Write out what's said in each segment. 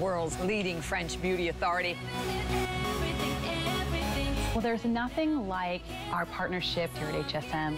world's leading French beauty authority. Well, there's nothing like our partnership here at HSN.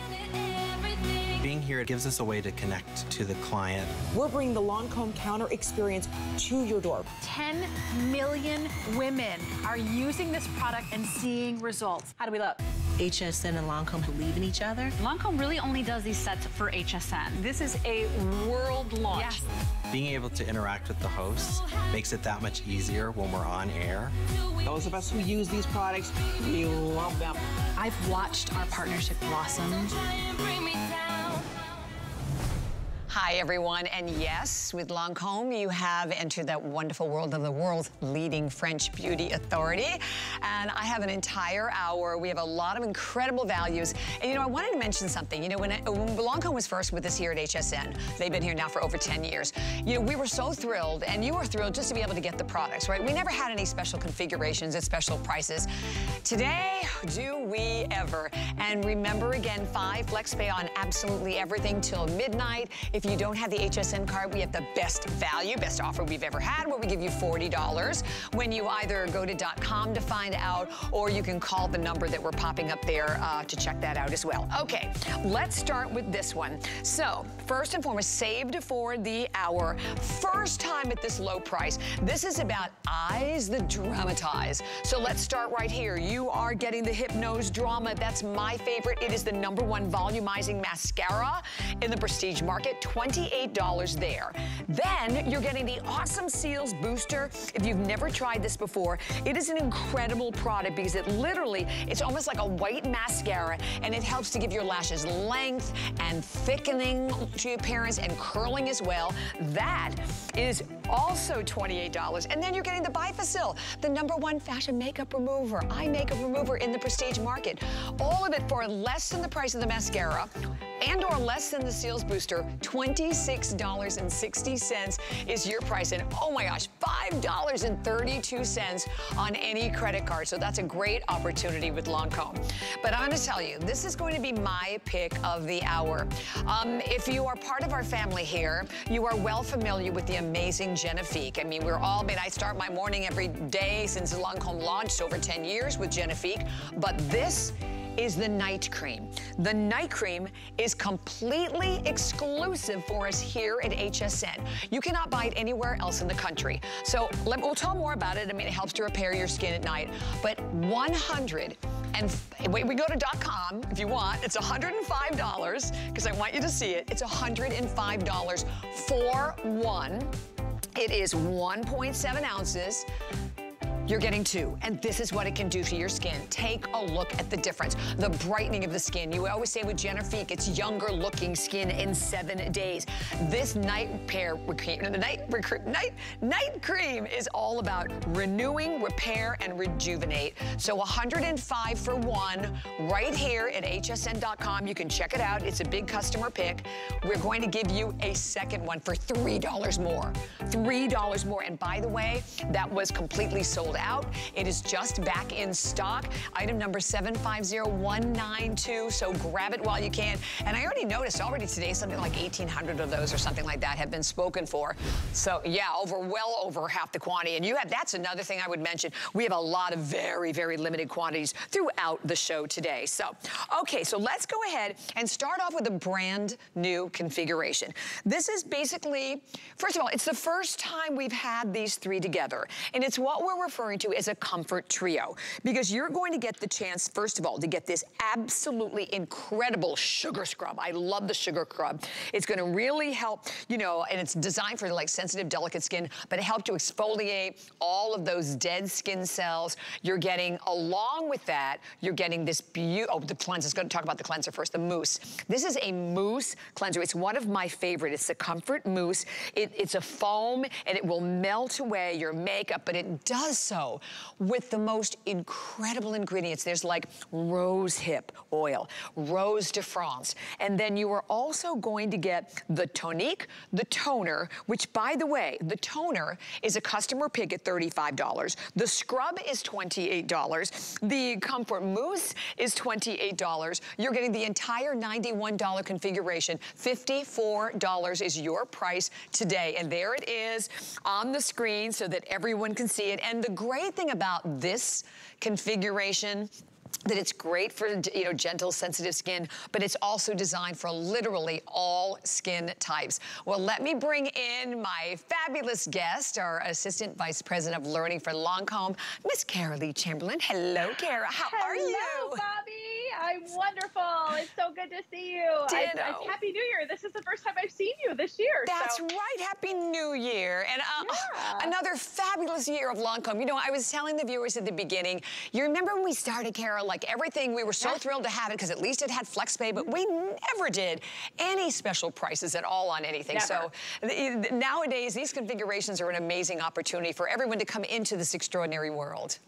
Being here gives us a way to connect to the client. We're bringing the Lancome counter experience to your door. 10 million women are using this product and seeing results. How do we look? HSN and Lancome believe in each other. Lancome really only does these sets for HSN. This is a world launch. Yes. Being able to interact with the hosts makes it that much easier when we're on air. Those of us who use these products, we love them. I've watched our partnership blossom. Hi, everyone. And yes, with Lancome, you have entered that wonderful world of the world's leading French beauty authority. And I have an entire hour. We have a lot of incredible values. And, you know, I wanted to mention something. You know, when, uh, when Lancome was first with us here at HSN, they've been here now for over 10 years. You know, we were so thrilled, and you were thrilled just to be able to get the products, right? We never had any special configurations at special prices. Today, do we ever? And remember again, five flex pay on absolutely everything till midnight. If you don't have the HSN card, we have the best value, best offer we've ever had, where we give you $40 when you either go to .com to find out, or you can call the number that we're popping up there uh, to check that out as well. Okay, let's start with this one. So, first and foremost, saved for the hour. First time at this low price. This is about eyes that dramatize. So let's start right here. You are getting the Hypnose Drama. That's my favorite. It is the number one volumizing mascara in the prestige market. $28 there. Then you're getting the Awesome Cils Booster. If you've never tried this before, it is an incredible product because it literally, it's almost like a white mascara and it helps to give your lashes length and thickening to your appearance and curling as well. That is also $28. And then you're getting the Bifacil, the number one fashion makeup remover, eye makeup remover in the prestige market. All of it for less than the price of the mascara and or less than the Cils Booster, $26.60 is your price. And oh my gosh, $5.32 on any credit card. So that's a great opportunity with Lancome. But I'm gonna tell you, this is going to be my pick of the hour. Um, if you are part of our family here, you are well familiar with the amazing Genifique. I mean, we're all, I mean, I start my morning every day since Lancome launched over 10 years with Genifique. But this is the night cream. The night cream is completely exclusive for us here at HSN. You cannot buy it anywhere else in the country. So let, we'll tell more about it. I mean, it helps to repair your skin at night. But 100 and wait, we go to dot .com if you want. It's $105 because I want you to see it. It's $105 for one. It is 1.7 ounces you're getting two. And this is what it can do to your skin. Take a look at the difference. The brightening of the skin. You always say with Genifique, it's younger looking skin in seven days. This night cream, the night, night, night cream is all about renewing, repair, and rejuvenate. So 105 for one right here at hsn.com. You can check it out. It's a big customer pick. We're going to give you a second one for $3 more. $3 more. And by the way, that was completely sold out. It is just back in stock. Item number 750192. So grab it while you can. And I already noticed already today something like 1,800 of those or something like that have been spoken for. So yeah, over well over half the quantity. And you have that's another thing I would mention. We have a lot of very, very limited quantities throughout the show today. So, okay, so let's go ahead and start off with a brand new configuration. This is basically, first of all, it's the first time we've had these three together. And it's what we're referring to as a comfort trio because you're going to get the chance, first of all, to get this absolutely incredible sugar scrub. I love the sugar scrub. It's gonna really help, you know, and it's designed for like sensitive, delicate skin, but it helps to exfoliate all of those dead skin cells. You're getting, along with that, you're getting this beautiful, oh, the cleanser. Let's go talk about the cleanser first, the mousse. This is a mousse cleanser. It's one of my favorite. It's the Comfort Mousse. It, it's a foam and it will melt away your makeup, but it does also with the most incredible ingredients. There's like rose hip oil, rose de France, and then you are also going to get the tonique, the toner, which by the way, the toner is a customer pick at $35. The scrub is $28. The comfort mousse is $28. You're getting the entire $91 configuration. $54 is your price today. And there it is on the screen so that everyone can see it. And the great thing about this configuration that it's great for, you know, gentle, sensitive skin, but it's also designed for literally all skin types. Well, let me bring in my fabulous guest, our Assistant Vice President of Learning for Lancome, Miss Cara Lee Chamberlain. Hello, Cara. How Hello, are you? Bobbi. I'm wonderful. It's so good to see you. I, I, Happy New Year. This is the first time I've seen you this year. That's so. right. Happy New Year. And uh, yeah. another fabulous year of Lancome. You know, I was telling the viewers at the beginning, you remember when we started, Like everything, we were so thrilled to have it because at least it had FlexPay, but we never did any special prices at all on anything. Never. So nowadays, these configurations are an amazing opportunity for everyone to come into this extraordinary world.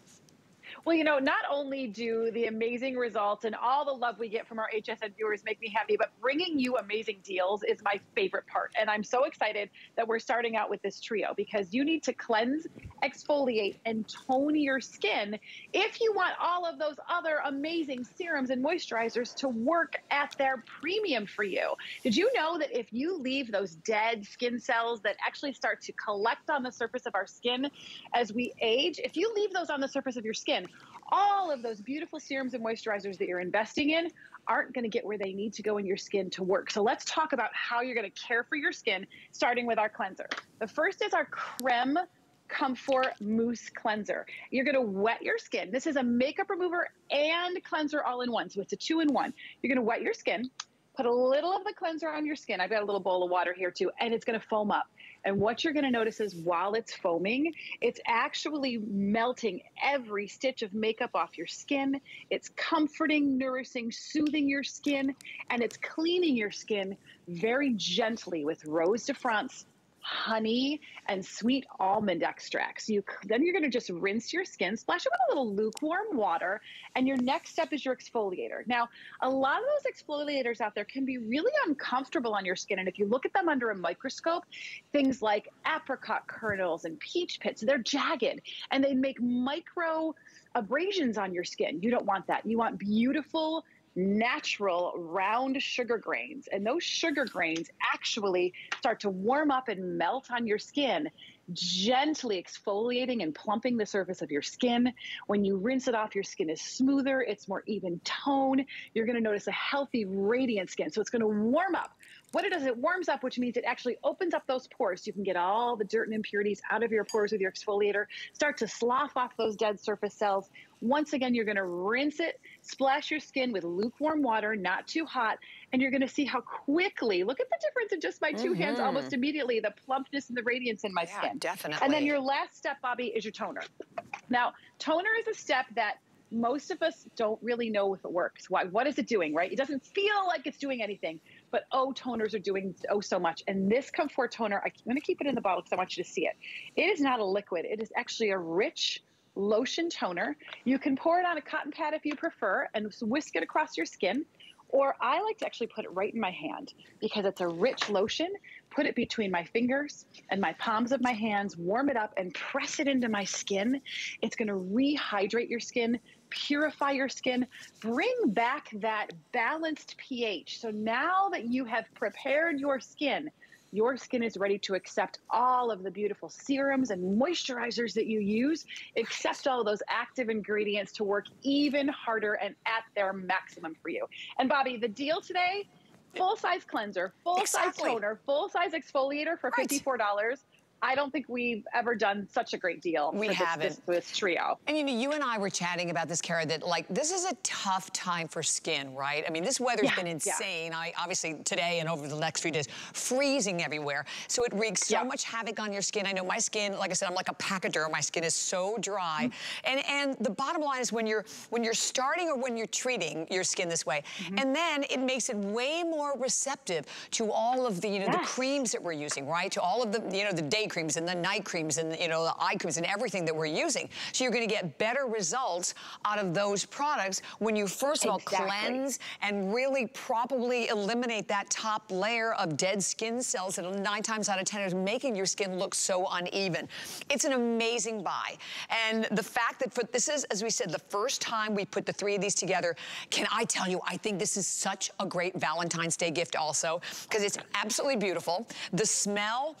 Well, you know, not only do the amazing results and all the love we get from our HSN viewers make me happy, but bringing you amazing deals is my favorite part. And I'm so excited that we're starting out with this trio because you need to cleanse, exfoliate, and tone your skin if you want all of those other amazing serums and moisturizers to work at their premium for you. Did you know that if you leave those dead skin cells that actually start to collect on the surface of our skin as we age, if you leave those on the surface of your skin, all of those beautiful serums and moisturizers that you're investing in aren't going to get where they need to go in your skin to work. So let's talk about how you're going to care for your skin, starting with our cleanser. The first is our Creme Comfort Mousse Cleanser. You're going to wet your skin. This is a makeup remover and cleanser all in one. So it's a two in one. You're going to wet your skin, put a little of the cleanser on your skin. I've got a little bowl of water here too, and it's going to foam up. And what you're going to notice is while it's foaming, it's actually melting every stitch of makeup off your skin. It's comforting, nourishing, soothing your skin, and it's cleaning your skin very gently with Rose de France honey and sweet almond extracts. You then you're going to just rinse your skin, splash it with a little lukewarm water, and your next step is your exfoliator. Now, a lot of those exfoliators out there can be really uncomfortable on your skin, and if you look at them under a microscope, things like apricot kernels and peach pits, they're jagged and they make micro abrasions on your skin. You don't want that. You want beautiful natural round sugar grains. And those sugar grains actually start to warm up and melt on your skin, gently exfoliating and plumping the surface of your skin. When you rinse it off, your skin is smoother, it's more even tone. You're going to notice a healthy, radiant skin. So it's going to warm up. What it does, it warms up, which means it actually opens up those pores. You can get all the dirt and impurities out of your pores with your exfoliator, start to slough off those dead surface cells. Once again, you're going to rinse it, splash your skin with lukewarm water, not too hot, and you're going to see how quickly, look at the difference in just my 2 mm-hmm. hands almost immediately, the plumpness and the radiance in my yeah, skin. definitely. And then your last step, Bobbi, is your toner. Now, toner is a step that most of us don't really know if it works. Why? What is it doing, right? It doesn't feel like it's doing anything, but oh, toners are doing oh so much. And this Comfort toner, I'm to keep it in the bottle because I want you to see it. It is not a liquid. It is actually a rich, lotion toner. You can pour it on a cotton pad if you prefer and whisk it across your skin. Or I like to actually put it right in my hand because it's a rich lotion. Put it between my fingers and my palms of my hands, warm it up, and press it into my skin. It's gonna rehydrate your skin, purify your skin, bring back that balanced pH. So now that you have prepared your skin your skin is ready to accept all of the beautiful serums and moisturizers that you use, accept all those active ingredients to work even harder and at their maximum for you. And Bobbi, the deal today, full size cleanser, full exactly. size toner, full size exfoliator for $54. Right. I don't think we've ever done such a great deal. We haven't. This, this, trio. And you know, you and I were chatting about this, Cara, that like this is a tough time for skin, right? I mean, this weather's yeah, been insane. Yeah. I obviously today and over the next few days, freezing everywhere. So it wreaks so much havoc on your skin. I know my skin, like I said, I'm like a pachyderm. My skin is so dry. Mm And and the bottom line is when you're when you're starting or when you're treating your skin this way, mm -hmm. and then it makes it way more receptive to all of the you know the creams that we're using, right? To all of the you know the day creams and the night creams and, you know, the eye creams and everything that we're using. So you're gonna get better results out of those products when you first of all exactly. cleanse and really properly eliminate that top layer of dead skin cells that nine times out of 10 is making your skin look so uneven. It's an amazing buy. And the fact that for, this is, as we said, the first time we put the three of these together, can I tell you, I think this is such a great Valentine's Day gift also, because it's absolutely beautiful. The smell,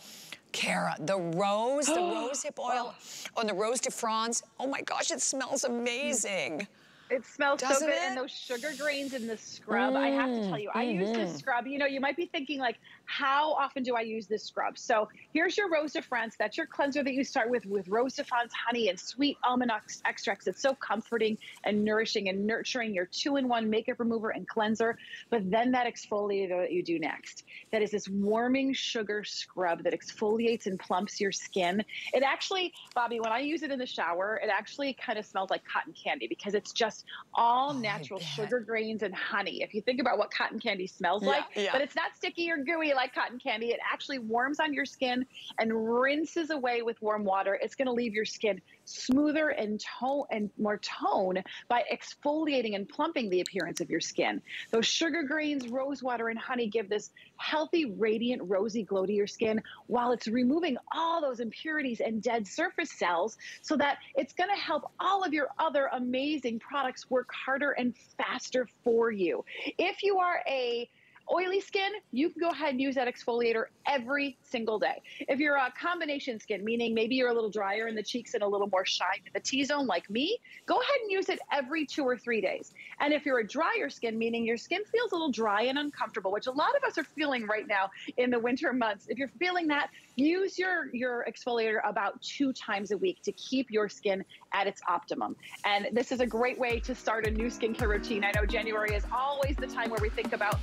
Cara, the rose, the rose hip oil on the rose de France. Oh my gosh, it smells amazing. It smells Doesn't so good. It? And those sugar grains in the scrub, mm, I have to tell you, I mm -hmm. use this mm-hmm. scrub. You know, you might be thinking like, how often do I use this scrub? So here's your Rose de France. That's your cleanser that you start with, with Rose de France honey and sweet almond extracts. It's so comforting and nourishing and nurturing your two-in-one makeup remover and cleanser. But then that exfoliator that you do next, that is this warming sugar scrub that exfoliates and plumps your skin. It actually, Bobbi, when I use it in the shower, it actually kind of smells like cotton candy because it's just all oh, natural sugar grains and honey. If you think about what cotton candy smells yeah, like, yeah. but it's not sticky or gooey like cotton candy. It actually warms on your skin and rinses away with warm water. It's going to leave your skin smoother and tone and more tone by exfoliating and plumping the appearance of your skin. Those sugar grains, rose water, and honey give this healthy, radiant, rosy glow to your skin while it's removing all those impurities and dead surface cells so that it's going to help all of your other amazing products work harder and faster for you. If you are a Oily skin, you can go ahead and use that exfoliator every single day. If you're a combination skin, meaning maybe you're a little drier in the cheeks and a little more shine in the T-zone like me, go ahead and use it every two or three days. And if you're a drier skin, meaning your skin feels a little dry and uncomfortable, which a lot of us are feeling right now in the winter months, if you're feeling that, use your, your exfoliator about two times a week to keep your skin at its optimum. And this is a great way to start a new skincare routine. I know January is always the time where we think about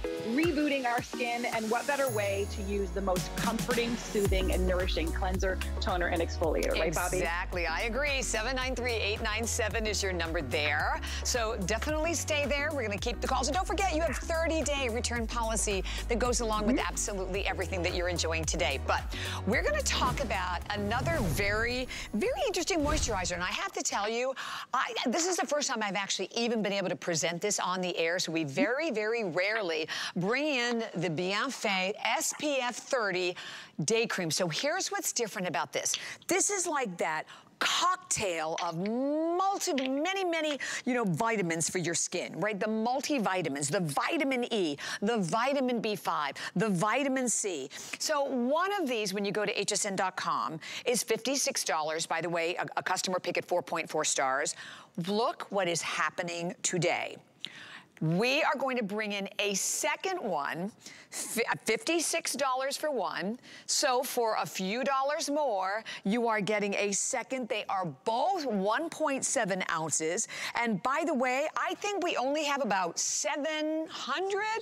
rebooting our skin, and what better way to use the most comforting, soothing, and nourishing cleanser, toner, and exfoliator, right, Bobbi? Exactly, I agree. 793-897 is your number there. So definitely stay there. We're gonna keep the calls. And don't forget, you have 30-day return policy that goes along mm -hmm. with mm-hmm. absolutely everything that you're enjoying today. But we're gonna talk about another very, very interesting moisturizer, and I have to to tell you, I, this is the first time I've actually even been able to present this on the air, so we very, very rarely bring in the Bienfait SPF 30 day cream. So here's what's different about this. This is like that cocktail of multi, many, many, you know, vitamins for your skin, right? The multivitamins, the vitamin E, the vitamin B5, the vitamin C. So one of these, when you go to hsn.com, is $56. By the way, a, a customer pick at 4.4 stars. Look what is happening today. We are going to bring in a second one, $56 for one. So for a few dollars more, you are getting a second. They are both 1.7 ounces. And by the way, I think we only have about 700,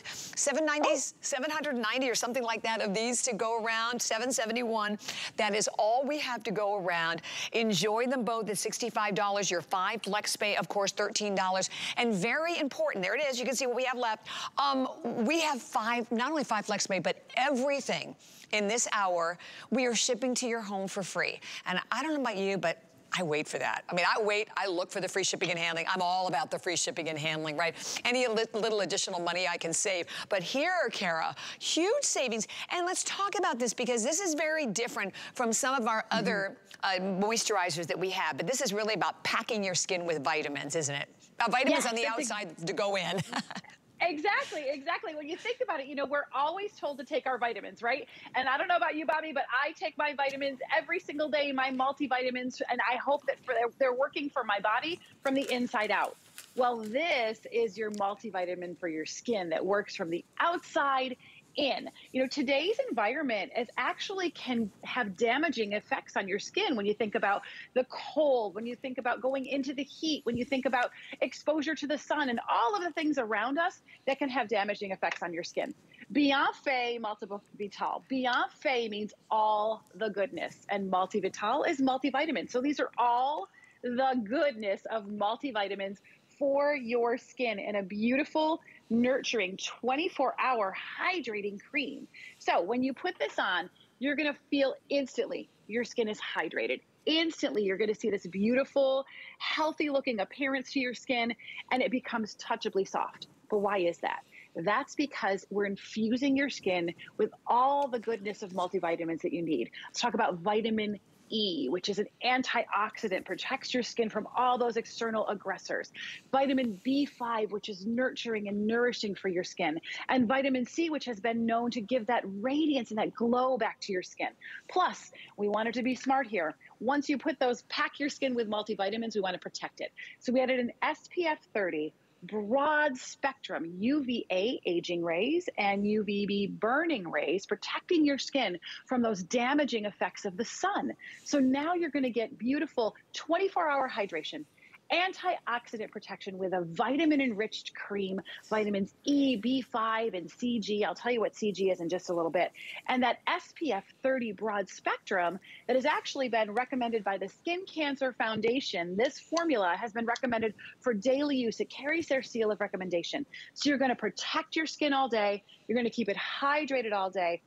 790, oh. 790 or something like that of these to go around, 771. That is all we have to go around. Enjoy them both at $65. Your five flex pay, of course, $13. And very important, there it is is. You can see what we have left. Um, we have five, not only five flex FlexPay, but everything in this hour, we are shipping to your home for free. And I don't know about you, but I wait for that. I mean, I wait, I look for the free shipping and handling. I'm all about the free shipping and handling, right? Any little additional money I can save. But here, Cara, huge savings. And let's talk about this because this is very different from some of our mm -hmm. other uh, moisturizers that we have. But this is really about packing your skin with vitamins, isn't it? Uh, vitamins yes, on the outside to go in. Exactly, exactly. When you think about it, you know, we're always told to take our vitamins, right? And I don't know about you, Bobbi, but I take my vitamins every single day, my multivitamins, and I hope that for, they're working for my body from the inside out. Well, this is your multivitamin for your skin that works from the outside in. You know, today's environment is actually can have damaging effects on your skin when you think about the cold, when you think about going into the heat, when you think about exposure to the sun and all of the things around us that can have damaging effects on your skin. Bienfait Multivital. Bienfait means all the goodness, and Multivital is multivitamin. So these are all the goodness of multivitamins for your skin in a beautiful nurturing 24 hour hydrating cream. So when you put this on, you're going to feel instantly your skin is hydrated. Instantly, you're going to see this beautiful, healthy looking appearance to your skin, and it becomes touchably soft. But why is that? That's because we're infusing your skin with all the goodness of multivitamins that you need. Let's talk about vitamin E, which is an antioxidant, protects your skin from all those external aggressors. Vitamin B5, which is nurturing and nourishing for your skin. And vitamin C, which has been known to give that radiance and that glow back to your skin. Plus, we wanted to be smart here. Once you put those, pack your skin with multivitamins, we want to protect it. So we added an SPF 30 broad spectrum UVA aging rays and UVB burning rays, protecting your skin from those damaging effects of the sun. So now you're going to get beautiful 24 hour hydration antioxidant protection with a vitamin enriched cream, vitamins E, B5, and CG. I'll tell you what CG is in just a little bit. And that SPF 30 broad spectrum that has actually been recommended by the Skin Cancer Foundation. This formula has been recommended for daily use. It carries their seal of recommendation. So you're going to protect your skin all day, you're going to keep it hydrated all day.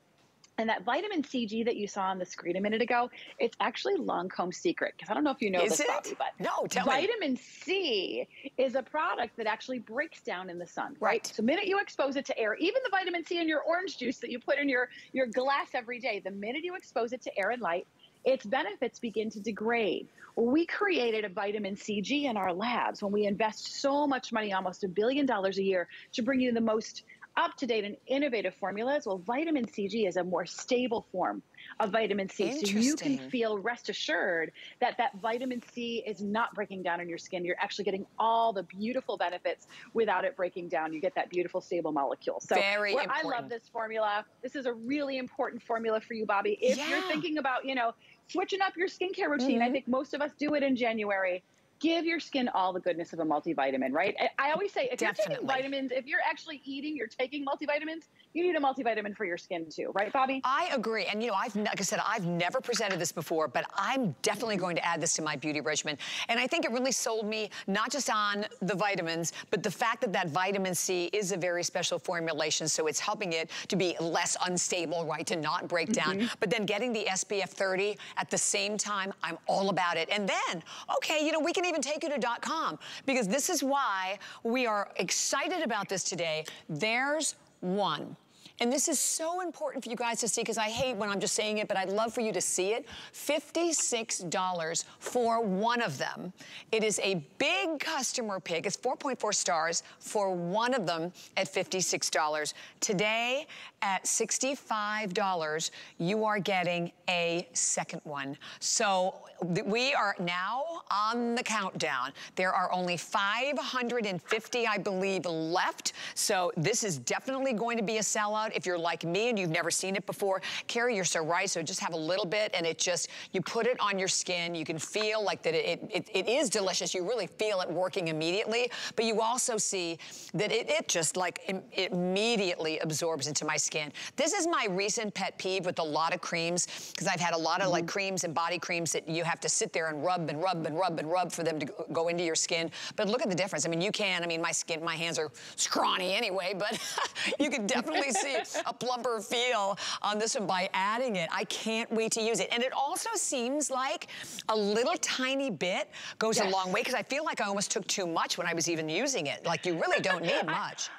And that vitamin CG that you saw on the screen a minute ago, it's actually Lancome secret. Because I don't know if you know is this, it? Bobbi, but no, tell vitamin me. C is a product that actually breaks down in the sun. Right. Right. So the minute you expose it to air, even the vitamin C in your orange juice that you put in your, your glass every day, the minute you expose it to air and light, its benefits begin to degrade. Well, we created a vitamin CG in our labs when we invest so much money, almost a billion dollars a year, to bring you the most up to date and innovative formulas. Well, vitamin CG is a more stable form of vitamin C. So you can feel rest assured that that vitamin C is not breaking down in your skin. You're actually getting all the beautiful benefits without it breaking down. You get that beautiful stable molecule. So Very where I love this formula. This is a really important formula for you, Bobbi. If you're thinking about, you know, switching up your skincare routine, I mm-hmm. think most of us do it in January. Give your skin all the goodness of a multivitamin, right? I, always say if you're taking vitamins, if you're actually eating, you're taking multivitamins, you need a multivitamin for your skin too, right, Bobbi? I agree. And, you know, I've, like I said, I've never presented this before, but I'm definitely going to add this to my beauty regimen. And I think it really sold me not just on the vitamins, but the fact that that vitamin C is a very special formulation. So it's helping it to be less unstable, right, to not break down. Mm-hmm. But then getting the SPF 30 at the same time, I'm all about it. And then, okay, you know, we can even take you to .com because this is why we are excited about this today. There's one. And this is so important for you guys to see because I hate when I'm just saying it, but I'd love for you to see it. $56 for one of them. It is a big customer pick. It's 4.4 stars for one of them at $56. Today at $65, you are getting a second one. So we are now on the countdown. There are only 550, I believe, left. So this is definitely going to be a sellout. If you're like me and you've never seen it before, Carrie, you're so right. So just have a little bit and it just, you put it on your skin. You can feel like that it, it, it is delicious. You really feel it working immediately. But you also see that it, it just like im- immediately absorbs into my skin. This is my recent pet peeve with a lot of creams because I've had a lot of like mm-hmm. creams and body creams that you have to sit there and rub and rub and rub and rub for them to go- go into your skin. But look at the difference. I mean, you can, I mean, my skin, my hands are scrawny anyway, but you can definitely see a plumper feel on this one by adding it. I can't wait to use it. And it also seems like a little tiny bit goes a long way because I feel like I almost took too much when I was even using it. Like you really don't need much.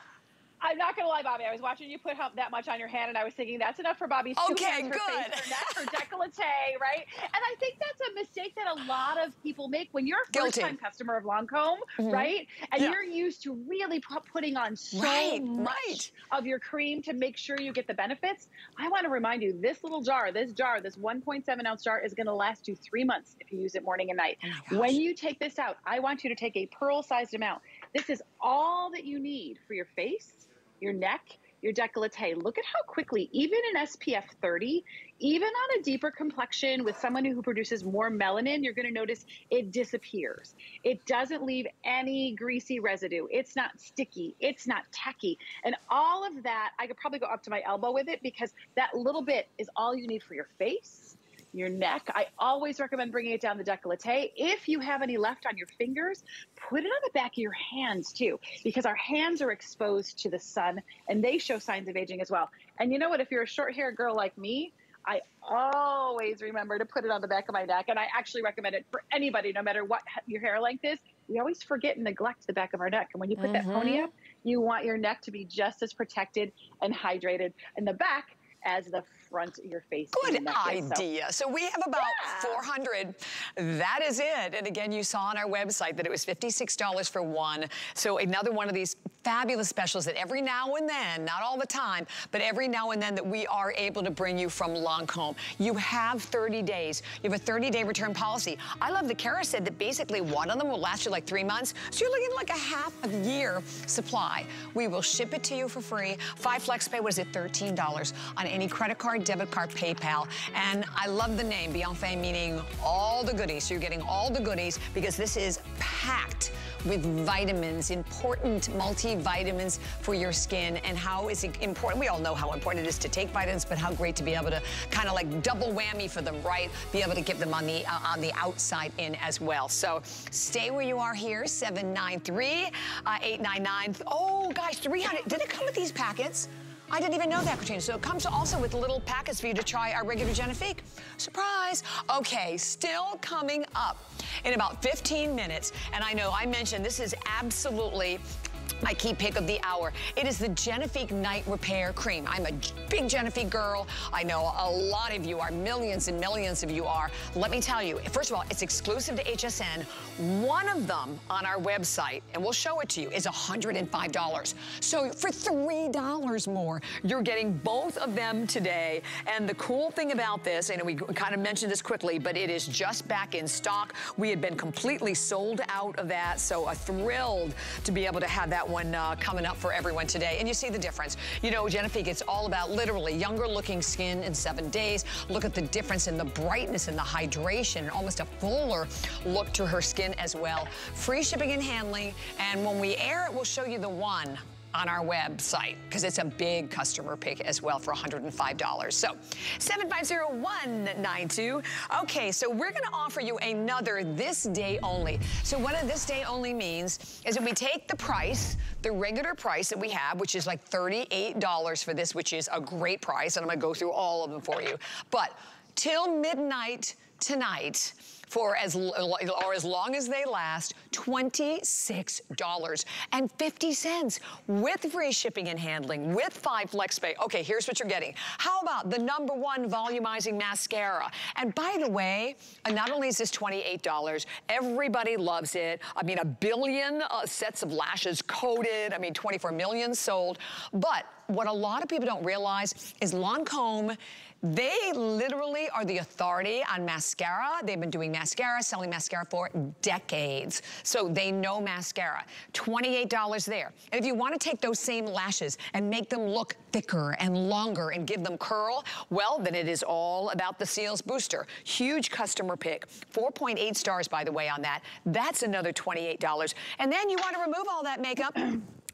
I'm not gonna lie, Bobbi. I was watching you put that much on your hand, and I was thinking that's enough for Bobbi's two Okay, hands, her good. face, her neck, her décolleté, right? And I think that's a mistake that a lot of people make when you're a first-time customer of Lancome, mm-hmm. right? And Yeah. you're used to really putting on so Right, much right. of your cream to make sure you get the benefits. I want to remind you, this little jar, this jar, this 1.7 ounce jar, is going to last you three months if you use it morning and night. Oh gosh. when you take this out, I want you to take a pearl-sized amount. This is all that you need for your face your neck, your décolleté. Look at how quickly, even in SPF 30, even on a deeper complexion with someone who produces more melanin, you're going to notice it disappears. It doesn't leave any greasy residue. It's not sticky. It's not tacky. And all of that, I could probably go up to my elbow with it because that little bit is all you need for your face your neck. I always recommend bringing it down the décolleté. If you have any left on your fingers, put it on the back of your hands too, because our hands are exposed to the sun and they show signs of aging as well. And you know what? If you're a short haired girl like me, I always remember to put it on the back of my neck. And I actually recommend it for anybody, no matter what your hair length is. We always forget and neglect the back of our neck. And when you put mm-hmm. that pony mm-hmm. up, you want your neck to be just as protected and hydrated. In the back, as the front of your face. Good idea. So. so. we have about yeah. 400. That is it. And again, you saw on our website that it was $56 for one. So another one of these fabulous specials that every now and then, not all the time, but every now and then that we are able to bring you from Lancome. You have 30 days. You have a 30-day return policy. I love that Cara said that basically one of them will last you like three months. So you're looking like a half a year supply. We will ship it to you for free. Five Flex Pay, what is it, $13 on any credit card, debit card, PayPal. And I love the name, Bienfait, meaning all the goodies. So you're getting all the goodies because this is packed with vitamins, important multivitamins for your skin and how is it important. We all know how important it is to take vitamins, but how great to be able to kind of like double whammy for them, right? Be able to give them on the uh, on the outside in as well. So stay where you are here, 793 uh, 899. Oh gosh, 300. Did it come with these packets? I didn't even know that, Katrina. So it comes also with little packets for you to try our regular Genifique. Surprise. Okay, still coming up in about 15 minutes. And I know I mentioned this is absolutely my key pick of the hour. It is the Genifique Night Repair Cream. I'm a big Genifique girl. I know a lot of you are, millions and millions of you are. Let me tell you, first of all, it's exclusive to HSN. One of them on our website, and we'll show it to you, is $105. So for $3 more, you're getting both of them today. And the cool thing about this, and we kind of mentioned this quickly, but it is just back in stock. We had been completely sold out of that, so thrilled to be able to have that one uh, coming up for everyone today. And you see the difference. You know, Genifique, it's all about literally younger looking skin in seven days. Look at the difference in the brightness and the hydration and almost a fuller look to her skin as well. Free shipping and handling. And when we air it, we'll show you the one on our website because it's a big customer pick as well for $105. So 750192. Okay, so we're to offer you another this day only. So what a this day only means is that we take the price, the regular price that we have, which is like $38 for this, which is a great price, and I'm to go through all of them for you. But till midnight tonight, for as, or as long as they last, $26.50 with free shipping and handling, with five flex pay. Okay, here's what you're getting. How about the number one volumizing mascara? And by the way, uh, not only is this $28, everybody loves it. I mean, a billion uh, sets of lashes coated. I mean, 24 million sold. But what a lot of people don't realize is Lancome they literally are the authority on mascara. They've been doing mascara, selling mascara for decades. So they know mascara. $28 there. And if you want to take those same lashes and make them look thicker and longer and give them curl, well, then it is all about the Cils Booster. Huge customer pick. 4.8 stars, by the way, on that. That's another $28. And then you want to remove all that makeup.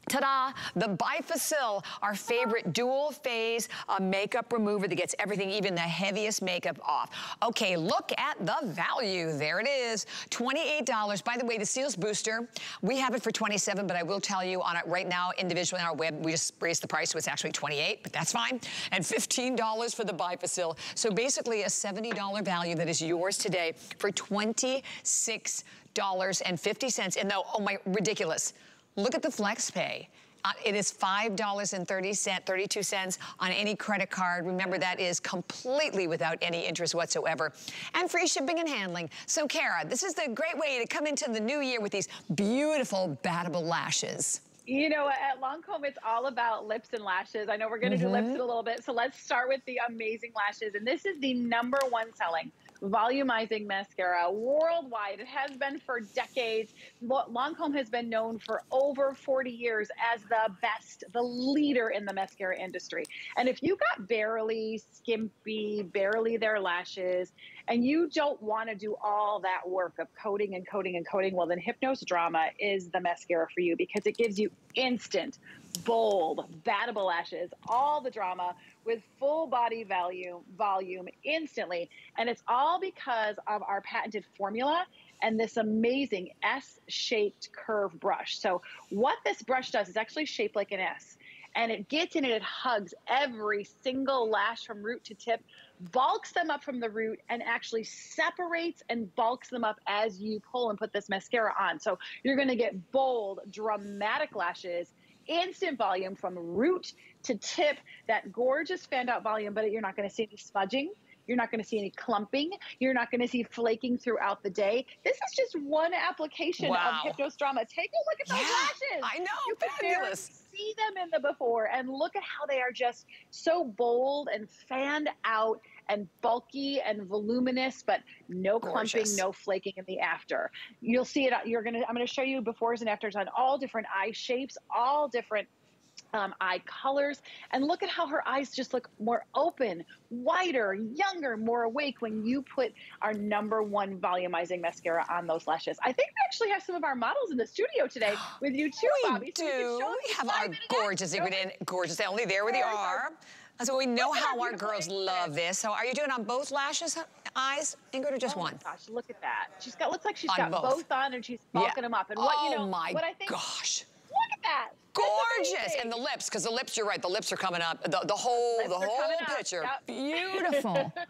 Ta-da, the Bifacil, our favorite dual phase uh, makeup remover that gets everything, even the heaviest makeup off. Okay, look at the value. There it is, $28. By the way, the Cils Booster, we have it for 27, but I will tell you on it right now, individually on our web, we just raised the price, so it's actually 28, but that's fine. And $15 for the Bifacil. So basically a $70 value that is yours today for $26.50. And though, oh my, ridiculous. Look at the flex pay. Uh, it is $5.30, 32 cents on any credit card. Remember, that is completely without any interest whatsoever. And free shipping and handling. So, Cara, this is the great way to come into the new year with these beautiful, battable lashes. You know, at Lancome, it's all about lips and lashes. I know we're going to mm -hmm. do lips mm-hmm. in a little bit. So let's start with the amazing lashes. And this is the number one selling volumizing mascara worldwide. It has been for decades. Lancome has been known for over 40 years as the best, the leader in the mascara industry. And if you got barely skimpy, barely their lashes, and you don't want to do all that work of coating and coating and coating, well, then Hypnose Drama is the mascara for you because it gives you instant, bold, battable lashes, all the drama with full body volume, volume instantly. And it's all because of our patented formula and this amazing S-shaped curve brush. So what this brush does is actually shaped like an S. and it gets in and it hugs every single lash from root to tip, bulks them up from the root, and actually separates and bulks them up as you pull and put this mascara on. So you're gonna get bold, dramatic lashes instant volume from root to tip, that gorgeous fanned out volume, but you're not going to see any smudging. You're not going to see any clumping. You're not going to see flaking throughout the day. This is just one application wow. of Hypnose Drama. Take a look at those yeah, lashes. I know, you fabulous. See them in the before and look at how they are just so bold and fanned out and bulky and voluminous, but no Gorgeous. clumping, no flaking in the after. You'll see it. You're gonna. I'm gonna show you befores and afters on all different eye shapes, all different um, eye colors. And look at how her eyes just look more open, wider, younger, more awake when you put our number one volumizing mascara on those lashes. I think we actually have some of our models in the studio today with you too, Bobbi. we Bobbi. Do. So we have our gorgeous Ingrid, gorgeous Emily there with the R. So we know how our girls love this. So are you doing on both lashes, eyes, Ingrid, or just oh one? Oh gosh, look at that. She's got, looks like she's on got both. both. on and she's bulking yeah. them up. And what, oh you know, my what I think, gosh. Look at that. Gorgeous. And the lips, because the lips, you're right, the lips are coming up. The, the whole, Lips the whole picture. Yep. Beautiful.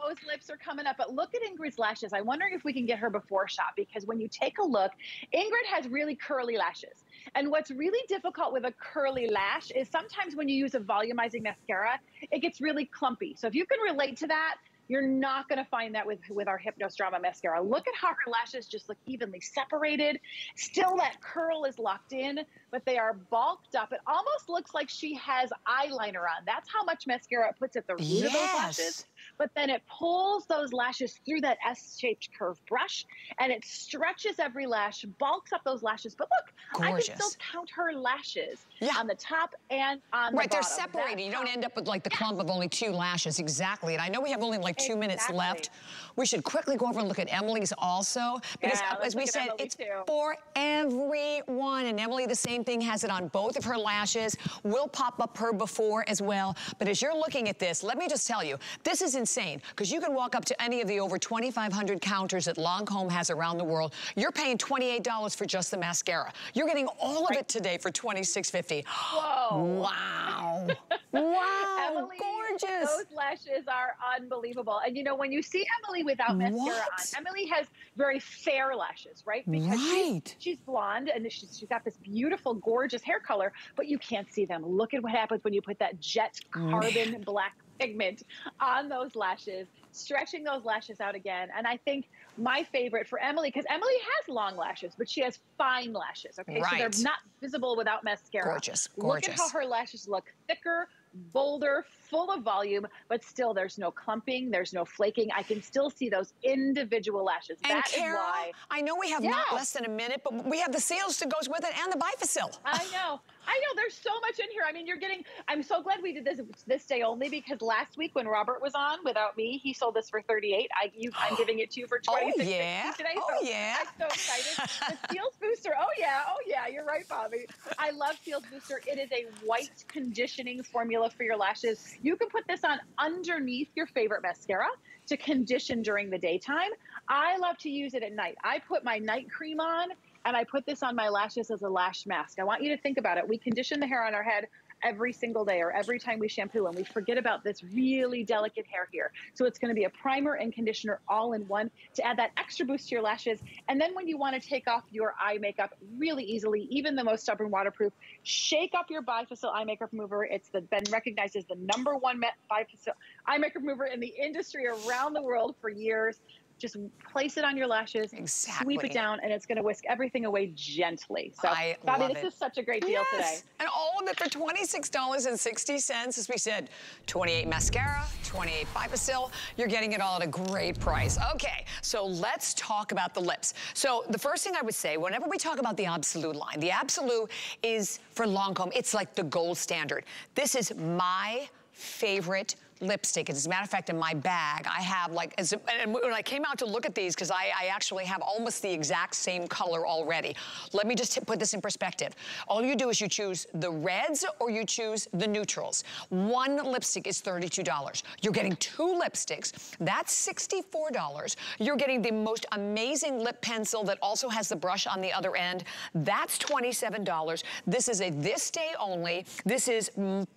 those lips are coming up. But look at Ingrid's lashes. I'm wondering if we can get her before shot because when you take a look, Ingrid has really curly lashes. And what's really difficult with a curly lash is sometimes when you use a volumizing mascara, it gets really clumpy. So if you can relate to that, you're not going to find that with, with our Hypnose Drama mascara. Look at how her lashes just look evenly separated. Still, that curl is locked in, but they are bulked up. It almost looks like she has eyeliner on. That's how much mascara it puts at the root yes. of those lashes but then it pulls those lashes through that S-shaped curved brush and it stretches every lash, bulks up those lashes. But look, Gorgeous. I can still count her lashes yeah. on the top and on right, the bottom. Right, they're separated. That's you don't end up with like the clump of only two lashes. Exactly. And I know we have only like two minutes left. We should quickly go over and look at Emily's also. Because Yeah, as we said, it's too. for everyone. And Emily, the same thing, has it on both of her lashes. We'll pop up her before as well. But as you're looking at this, let me just tell you, this is insane. Because you can walk up to any of the over 2,500 counters that Lancome has around the world. You're paying $28 for just the mascara. You're getting all of it today for $26.50. Whoa. Wow. wow. Emily, gorgeous. Those lashes are unbelievable. And you know, when you see Emily without mascara What? on, Emily has very fair lashes, right? Because Right. she's, she's blonde and she's, she's got this beautiful, gorgeous hair color, but you can't see them. Look at what happens when you put that jet mm. carbon black pigment on those lashes, stretching those lashes out again. And I think my favorite for Emily, because Emily has long lashes, but she has fine lashes. Okay, so they're not visible without mascara. Gorgeous, gorgeous. Look at how her lashes look thicker, bolder, full of volume, but still there's no clumping, there's no flaking. I can still see those individual lashes. And That is Carol, why. I know we have not less than a minute, but we have the Cils that goes with it and the bifacil. I know. I know there's so much in here. I mean, you're getting I'm so glad we did this this day only because last week when Robert was on without me, he sold this for 38. I you I'm giving it to you for Oh, yeah. today. Oh, so yeah. I'm so excited. the Cils Booster. Oh yeah. Oh yeah, you're right, Bobbi. I love Cils Booster. It is a white conditioning formula for your lashes. You can put this on underneath your favorite mascara to condition during the daytime. I love to use it at night. I put my night cream on and I put this on my lashes as a lash mask. I want you to think about it. We condition the hair on our head every single day or every time we shampoo and we forget about this really delicate hair here. So it's going to be a primer and conditioner all in one to add that extra boost to your lashes. And then when you want to take off your eye makeup really easily, even the most stubborn waterproof, shake up your Bifacil eye makeup remover. It's the, been recognized as the number one met Bifacil eye makeup remover in the industry around the world for years. Just place it on your lashes, sweep it down, and it's going to whisk everything away gently. So, I Bobbi, this it. is such a great deal today. And all of it for $26.60. As we said, 28 mascara, 28 Bifacil. You're getting it all at a great price. Okay, so let's talk about the lips. So the first thing I would say, whenever we talk about the Absolute line, the Absolute is for Lancome, it's like the gold standard. This is my favorite lipstick. As a matter of fact, in my bag, I have like, as, and when I came out to look at these, because I, I, actually have almost the exact same color already. Let me just put this in perspective. All you do is you choose the reds or you choose the neutrals. One lipstick is $32. You're getting two lipsticks. That's $64. You're getting the most amazing lip pencil that also has the brush on the other end. That's $27. This is a this day only. This is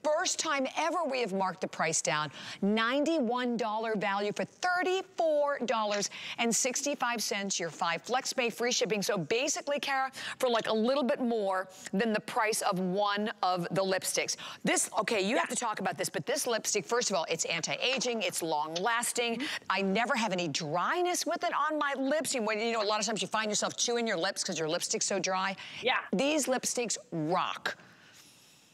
first time ever we have marked the price down. $91 value for $34.65. Your five flex pay free shipping. So basically, Cara, for like a little bit more than the price of one of the lipsticks. This, okay, you have to talk about this, but this lipstick, first of all, it's anti-aging, it's long lasting. I never have any dryness with it on my lips. You, you know, a lot of times you find yourself chewing your lips because your lipstick's so dry. Yeah. These lipsticks rock.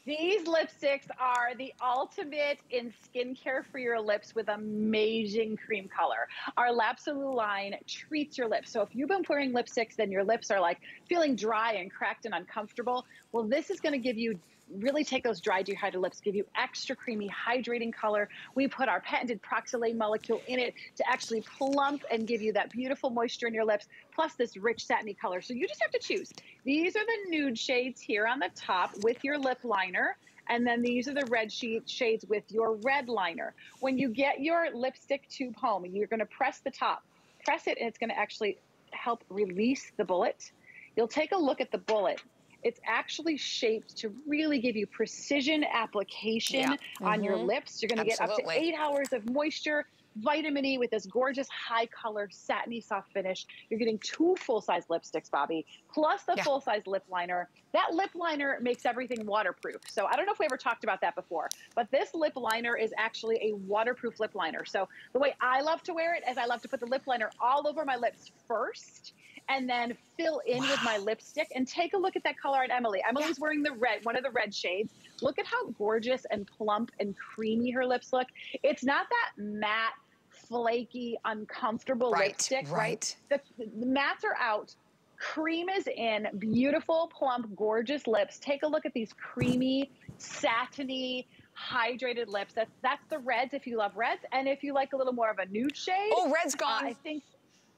These lipsticks are the ultimate in skincare for your lips with amazing cream color. Our L'Absolu line treats your lips. So if you've been wearing lipsticks and your lips are like feeling dry and cracked and uncomfortable, well, this is going to give you really take those dry, dehydrated lips, give you extra creamy, hydrating color. We put our patented Proxylane molecule in it to actually plump and give you that beautiful moisture in your lips, plus this rich satiny color. So you just have to choose. These are the nude shades here on the top with your lip liner. And then these are the red sheet shades with your red liner. When you get your lipstick tube home, you're gonna press the top. Press it and it's gonna actually help release the bullet. You'll take a look at the bullet it's actually shaped to really give you precision application yeah. on mm-hmm. your lips. You're going to get up to eight hours of moisture, vitamin E with this gorgeous high color satiny soft finish. You're getting two full size lipsticks, Bobbi, plus the yeah. full size lip liner. That lip liner makes everything waterproof. So I don't know if we ever talked about that before, but this lip liner is actually a waterproof lip liner. So the way I love to wear it is I love to put the lip liner all over my lips first and then fill in wow. with my lipstick and take a look at that color on Emily. Emily's yeah. wearing the red, one of the red shades. Look at how gorgeous and plump and creamy her lips look. It's not that matte, flaky, uncomfortable right, lipstick, right? right? The, the mattes are out. Cream is in, beautiful, plump, gorgeous lips. Take a look at these creamy, satiny, hydrated lips. That's that's the reds if you love reds, and if you like a little more of a nude shade. Oh, red's gone. Uh, I think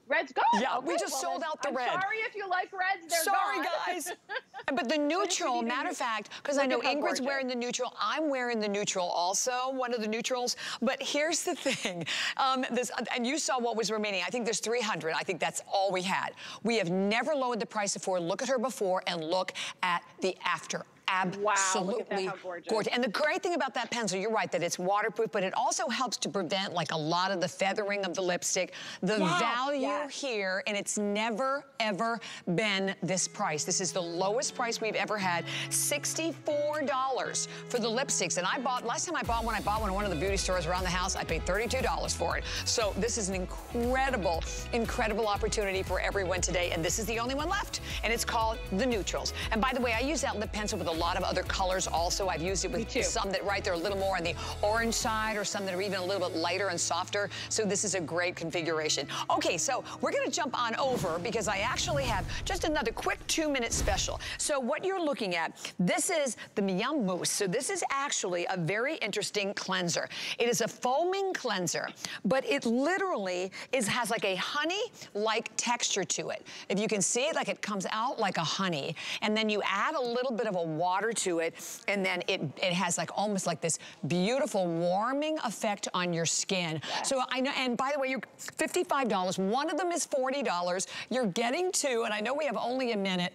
Red's gone. Yeah, okay, we just well, sold out the I'm red. Sorry if you like reds, they're sorry, gone. guys. but the neutral, matter of fact, because I know Ingrid's wearing the neutral, I'm wearing the neutral also, one of the neutrals. But here's the thing, um, this, and you saw what was remaining. I think there's 300. I think that's all we had. We have never lowered the price before. Look at her before and look at the after absolutely wow, gorgeous. gorgeous. And the great thing about that pencil, you're right, that it's waterproof, but it also helps to prevent like a lot of the feathering of the lipstick. The yes, value yes. here, and it's never, ever been this price. This is the lowest price we've ever had, $64 for the lipsticks. And I bought, last time I bought one, I bought one in one of the beauty stores around the house. I paid $32 for it. So this is an incredible, incredible opportunity for everyone today. And this is the only one left. And it's called the Neutrals. And by the way, I use that lip pencil with a lot of other colors also. I've used it with some that, right, they're a little more on the orange side or some that are even a little bit lighter and softer. So this is a great configuration. Okay, so we're gonna jump on over because I actually have just another quick two minute special. So what you're looking at, this is the Miel-en-Mousse. So this is actually a very interesting cleanser. It is a foaming cleanser, but it literally is has like a honey-like texture to it. If you can see it, like it comes out like a honey. And then you add a little bit of a water to it, and then it, it has like almost like this beautiful warming effect on your skin. So I know, and by the way, you're $55. One of them is $40. You're getting two, and I know we have only a minute.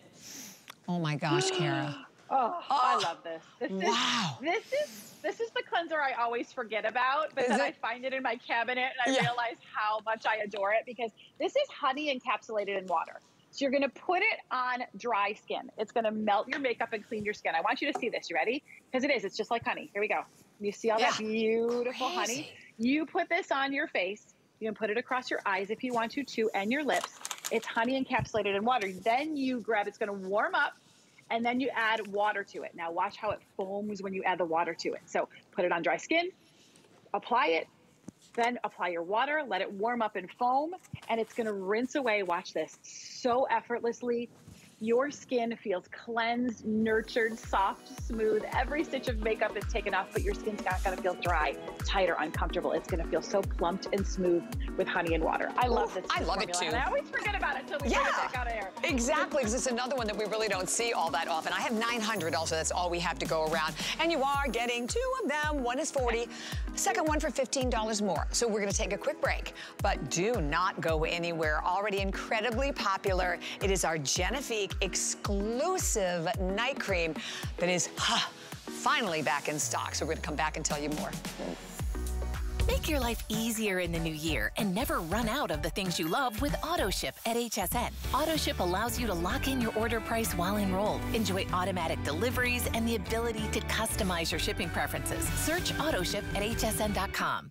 Oh my gosh, Cara. Oh, oh, I oh. love this. This wow. is this is this is the cleanser I always forget about, but is then it? I find it in my cabinet and I yeah. realize how much I adore it because this is honey encapsulated in water. So you're gonna put it on dry skin. It's gonna melt your makeup and clean your skin. I want you to see this. You ready? Because it is. It's just like honey. Here we go. You see all yeah. that beautiful Crazy. honey? You put this on your face. You can put it across your eyes if you want to too, and your lips. It's honey encapsulated in water. Then you grab. It's gonna warm up and then you add water to it. Now watch how it foams when you add the water to it. So put it on dry skin, apply it, then apply your water, let it warm up and foam, and it's gonna rinse away, watch this, so effortlessly, your skin feels cleansed, nurtured, soft, smooth. Every stitch of makeup is taken off, but your skin's not gonna feel dry, tight, or uncomfortable. It's gonna feel so plumped and smooth with honey and water. I love this. I love formula, it too. And I always forget about it until we yeah, it back on air. Exactly, because it's another one that we really don't see all that often. I have 900 also, that's all we have to go around. And you are getting two of them. One is 40, second one for $15 more. So we're gonna take a quick break, but do not go anywhere. Already incredibly popular. It is our Exclusive night cream that is huh, finally back in stock. So we're gonna come back and tell you more. Make your life easier in the new year and never run out of the things you love with AutoShip at HSN. AutoShip allows you to lock in your order price while enrolled. Enjoy automatic deliveries and the ability to customize your shipping preferences. Search AutoShip at hsn.com.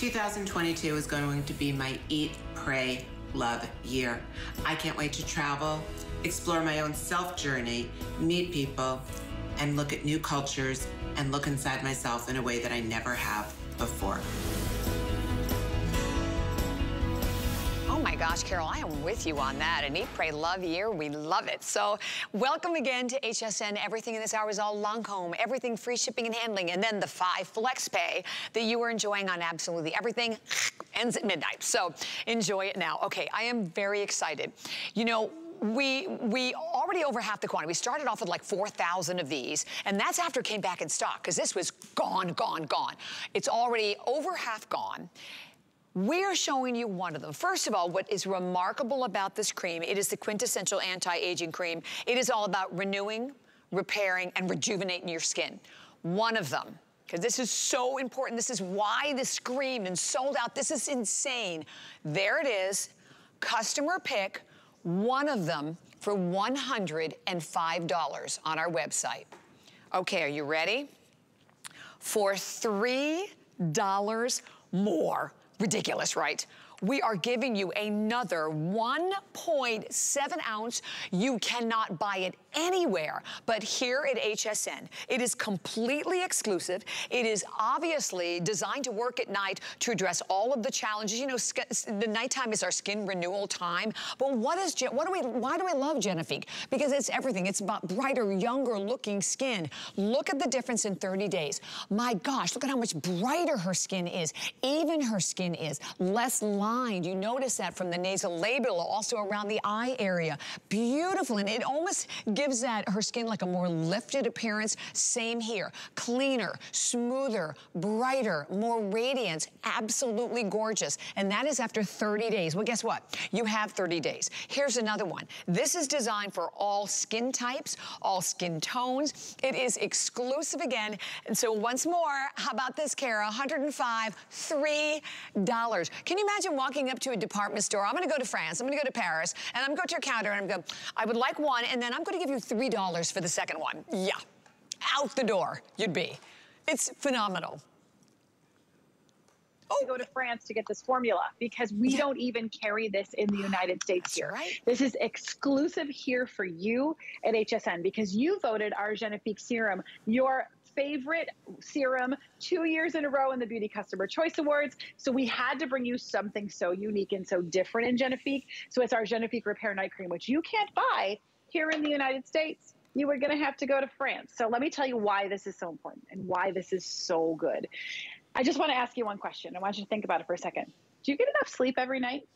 Two thousand twenty-two is going to be my eat, pray, love year. I can't wait to travel, explore my own self journey, meet people, and look at new cultures and look inside myself in a way that I never have before. Gosh, Carol, I am with you on that. An Eat, Pray, Love year, we love it. So welcome again to HSN. Everything in this hour is all Lancome, everything free shipping and handling, and then the five flex pay that you are enjoying on absolutely everything ends at midnight. So enjoy it now. Okay, I am very excited. You know, we we already over half the quantity. We started off with like 4,000 of these, and that's after it came back in stock because this was gone, gone, gone. It's already over half gone. We're showing you one of them. First of all, what is remarkable about this cream, it is the quintessential anti-aging cream. It is all about renewing, repairing, and rejuvenating your skin. One of them, because this is so important. This is why this screamed and sold out. This is insane. There it is, customer pick, one of them for $105 on our website. Okay, are you ready? For $3 more. Ridiculous, right? We are giving you another 1.7 ounce. You cannot buy it anywhere but here at HSN. It is completely exclusive. It is obviously designed to work at night to address all of the challenges. You know, the nighttime is our skin renewal time. But what is, what do we, why do we love Genifique? Because it's everything. It's about brighter, younger looking skin. Look at the difference in 30 days. My gosh, look at how much brighter her skin is. Even her skin is. Less lined. You notice that from the nasolabial, also around the eye area. Beautiful. And it almost gives that her skin like a more lifted appearance. Same here. Cleaner, smoother, brighter, more radiance. Absolutely gorgeous. And that is after 30 days. Well, guess what? You have 30 days. Here's another one. This is designed for all skin types, all skin tones. It is exclusive again. And so once more, how about this, Cara? 105, $3. Can you imagine walking up to a department store? I'm gonna go to France, I'm gonna go to Paris, and I'm to go to your counter and I'm gonna, I would like one, and then I'm gonna give you $3 for the second one. Yeah, out the door you'd be. It's phenomenal. Oh. to go to France to get this formula because we don't even carry this in the United States here. right. This is exclusive here for you at HSN because you voted our Genifique serum your favorite serum two years in a row in the Beauty Customer Choice Awards. So we had to bring you something so unique and so different in Genifique. So it's our Genifique Repair Night Cream, which you can't buy here in the United States. You were going to have to go to France. So let me tell you why this is so important and why this is so good. I just want to ask you one question. I want you to think about it for a second. Do you get enough sleep every night?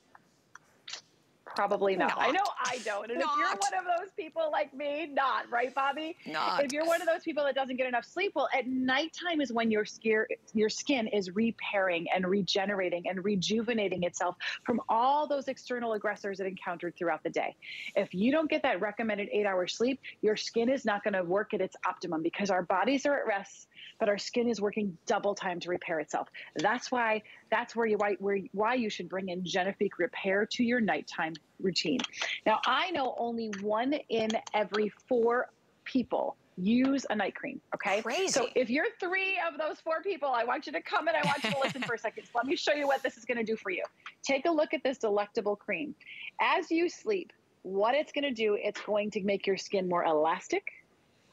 Probably not. Not. I know I don't. And if you're one of those people like me, not, right, Bobbi? Not. If you're one of those people that doesn't get enough sleep, well, at nighttime is when your skin, your skin is repairing and regenerating and rejuvenating itself from all those external aggressors it encountered throughout the day. If you don't get that recommended eight hour sleep, your skin is not going to work at its optimum because our bodies are at rest, but our skin is working double time to repair itself. That's why that's where you why, where, why you should bring in Genifique Repair to your nighttime routine. Now, I know only one in every four people use a night cream. Okay. Crazy. So if you're three of those four people, I want you to come and I want you to listen for a second. So let me show you what this is going to do for you. Take a look at this delectable cream. As you sleep, what it's going to do, it's going to make your skin more elastic,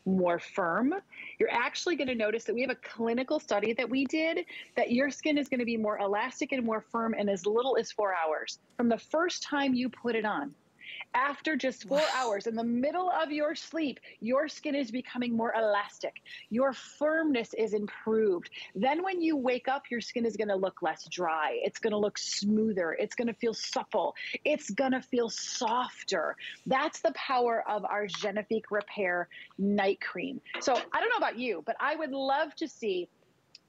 more firm. You're actually going to notice that we have a clinical study that we did that your skin is going to be more elastic and more firm in as little as four hours from the first time you put it on. After just four hours, in the middle of your sleep, your skin is becoming more elastic. Your firmness is improved. Then, when you wake up, your skin is going to look less dry. It's going to look smoother. It's going to feel supple. It's going to feel softer. That's the power of our Genifique Repair Night Cream. So, I don't know about you, but I would love to see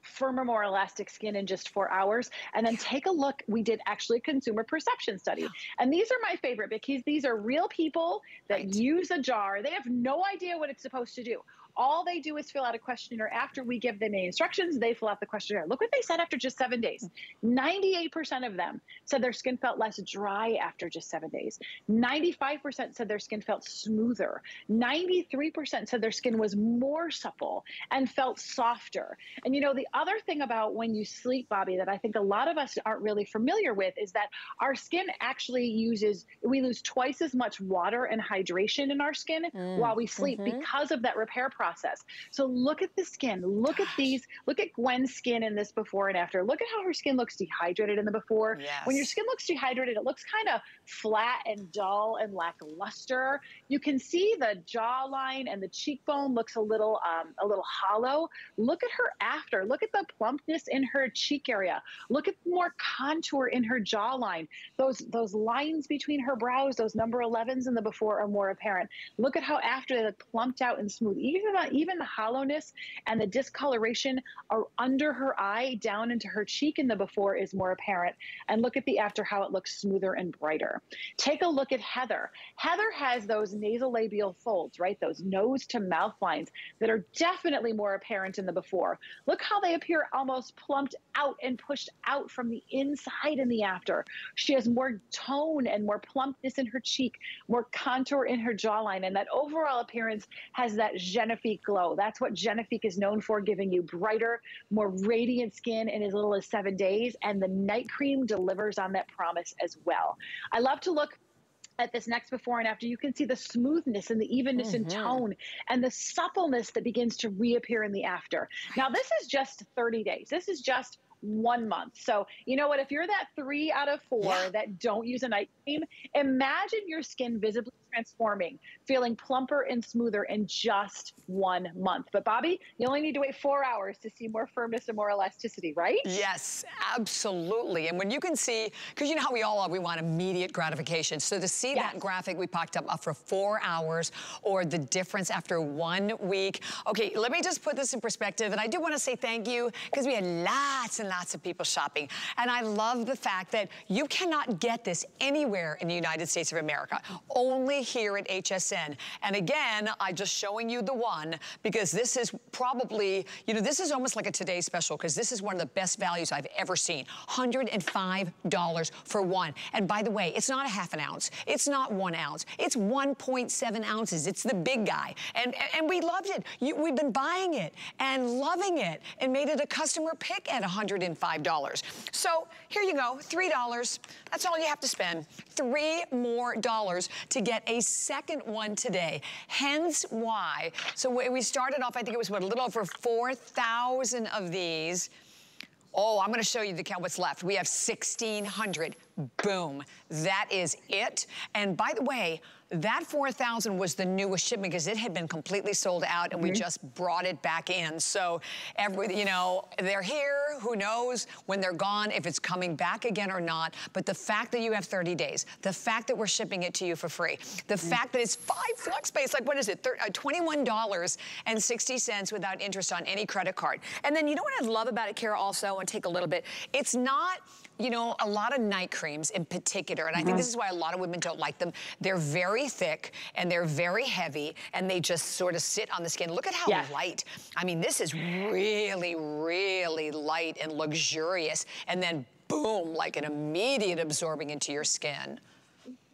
firmer, more elastic skin in just four hours. And then take a look. We did actually a consumer perception study. And these are my favorite because these are real people that Right. use a jar. They have no idea what it's supposed to do. All they do is fill out a questionnaire after we give them the instructions. They fill out the questionnaire. Look what they said after just seven days. 98% of them said their skin felt less dry after just seven days. 95% said their skin felt smoother. 93% said their skin was more supple and felt softer. And you know, the other thing about when you sleep, Bobbi, that I think a lot of us aren't really familiar with is that our skin actually uses, we lose twice as much water and hydration in our skin mm. while we sleep mm-hmm. because of that repair process. So look at the skin. Look at these. Look at Gwen's skin in this before and after. Look at how her skin looks dehydrated in the before. When your skin looks dehydrated, it looks kind of flat and dull and lackluster. You can see the jawline and the cheekbone looks a little um, a little hollow. Look at her after. Look at the plumpness in her cheek area. Look at more contour in her jawline. Those those lines between her brows, those number 11s in the before are more apparent. Look at how after they look plumped out and smooth. Even the, even the hollowness and the discoloration are under her eye down into her cheek in the before is more apparent. And look at the after how it looks smoother and brighter. Take a look at Heather. Heather has those nasolabial folds, right? Those nose to mouth lines that are definitely more apparent in the before. Look how they appear almost plumped out and pushed out from the inside in the after. She has more tone and more plumpness in her cheek, more contour in her jawline, and that overall appearance has that Genifique glow. That's what Genifique is known for, giving you brighter, more radiant skin in as little as seven days. And the night cream delivers on that promise as well. I love to look at this next before and after, you can see the smoothness and the evenness in mm-hmm. tone and the suppleness that begins to reappear in the after. Now, this is just 30 days. This is just one month. So, you know what? If you're that three out of four Yeah. that don't use a night cream, imagine your skin visibly transforming, feeling plumper and smoother in just one month. But, Bobbi, you only need to wait four hours to see more firmness and more elasticity, right? Yes, absolutely. And when you can see, because you know how we all are, we want immediate gratification. So to see that graphic we popped up, up for four hours or the difference after one week. Okay, let me just put this in perspective. And I do want to say thank you because we had lots and lots of people shopping. And I love the fact that you cannot get this anywhere in the United States of America, only here at HSN. And again, I'm just showing you the one because this is probably, you know, this is almost like a today special because this is one of the best values I've ever seen. $105 for one. And by the way, it's not a half an ounce. It's not one ounce. It's 1.7 ounces. It's the big guy. And, and we loved it. You, we've been buying it and loving it and made it a customer pick at $105. So here you go, $3. That's all you have to spend. Three more dollars to get a second one today. Hence why. So we started off, I think it was what, a little over 4,000 of these. Oh, I'm gonna show you the count what's left. We have 1,600. Boom. That is it. And by the way, That 4,000 was the newest shipment because it had been completely sold out and mm -hmm. we mm-hmm. just brought it back in. So, every, you know, they're here. Who knows when they're gone, if it's coming back again or not. But the fact that you have 30 days, the fact that we're shipping it to you for free, the mm -hmm. fact that it's five flex space, like what is it, $21.60 uh, without interest on any credit card. And then you know what I love about it, Cara, also, and take a little bit, it's not you know, a lot of night creams in particular, and. I think mm-hmm. this is why a lot of women don't like them. They're very thick and they're very heavy and they just sort of sit on the skin. Look at how yeah. light. I mean, this is really, really light and luxurious. And then boom, like an immediate absorbing into your skin.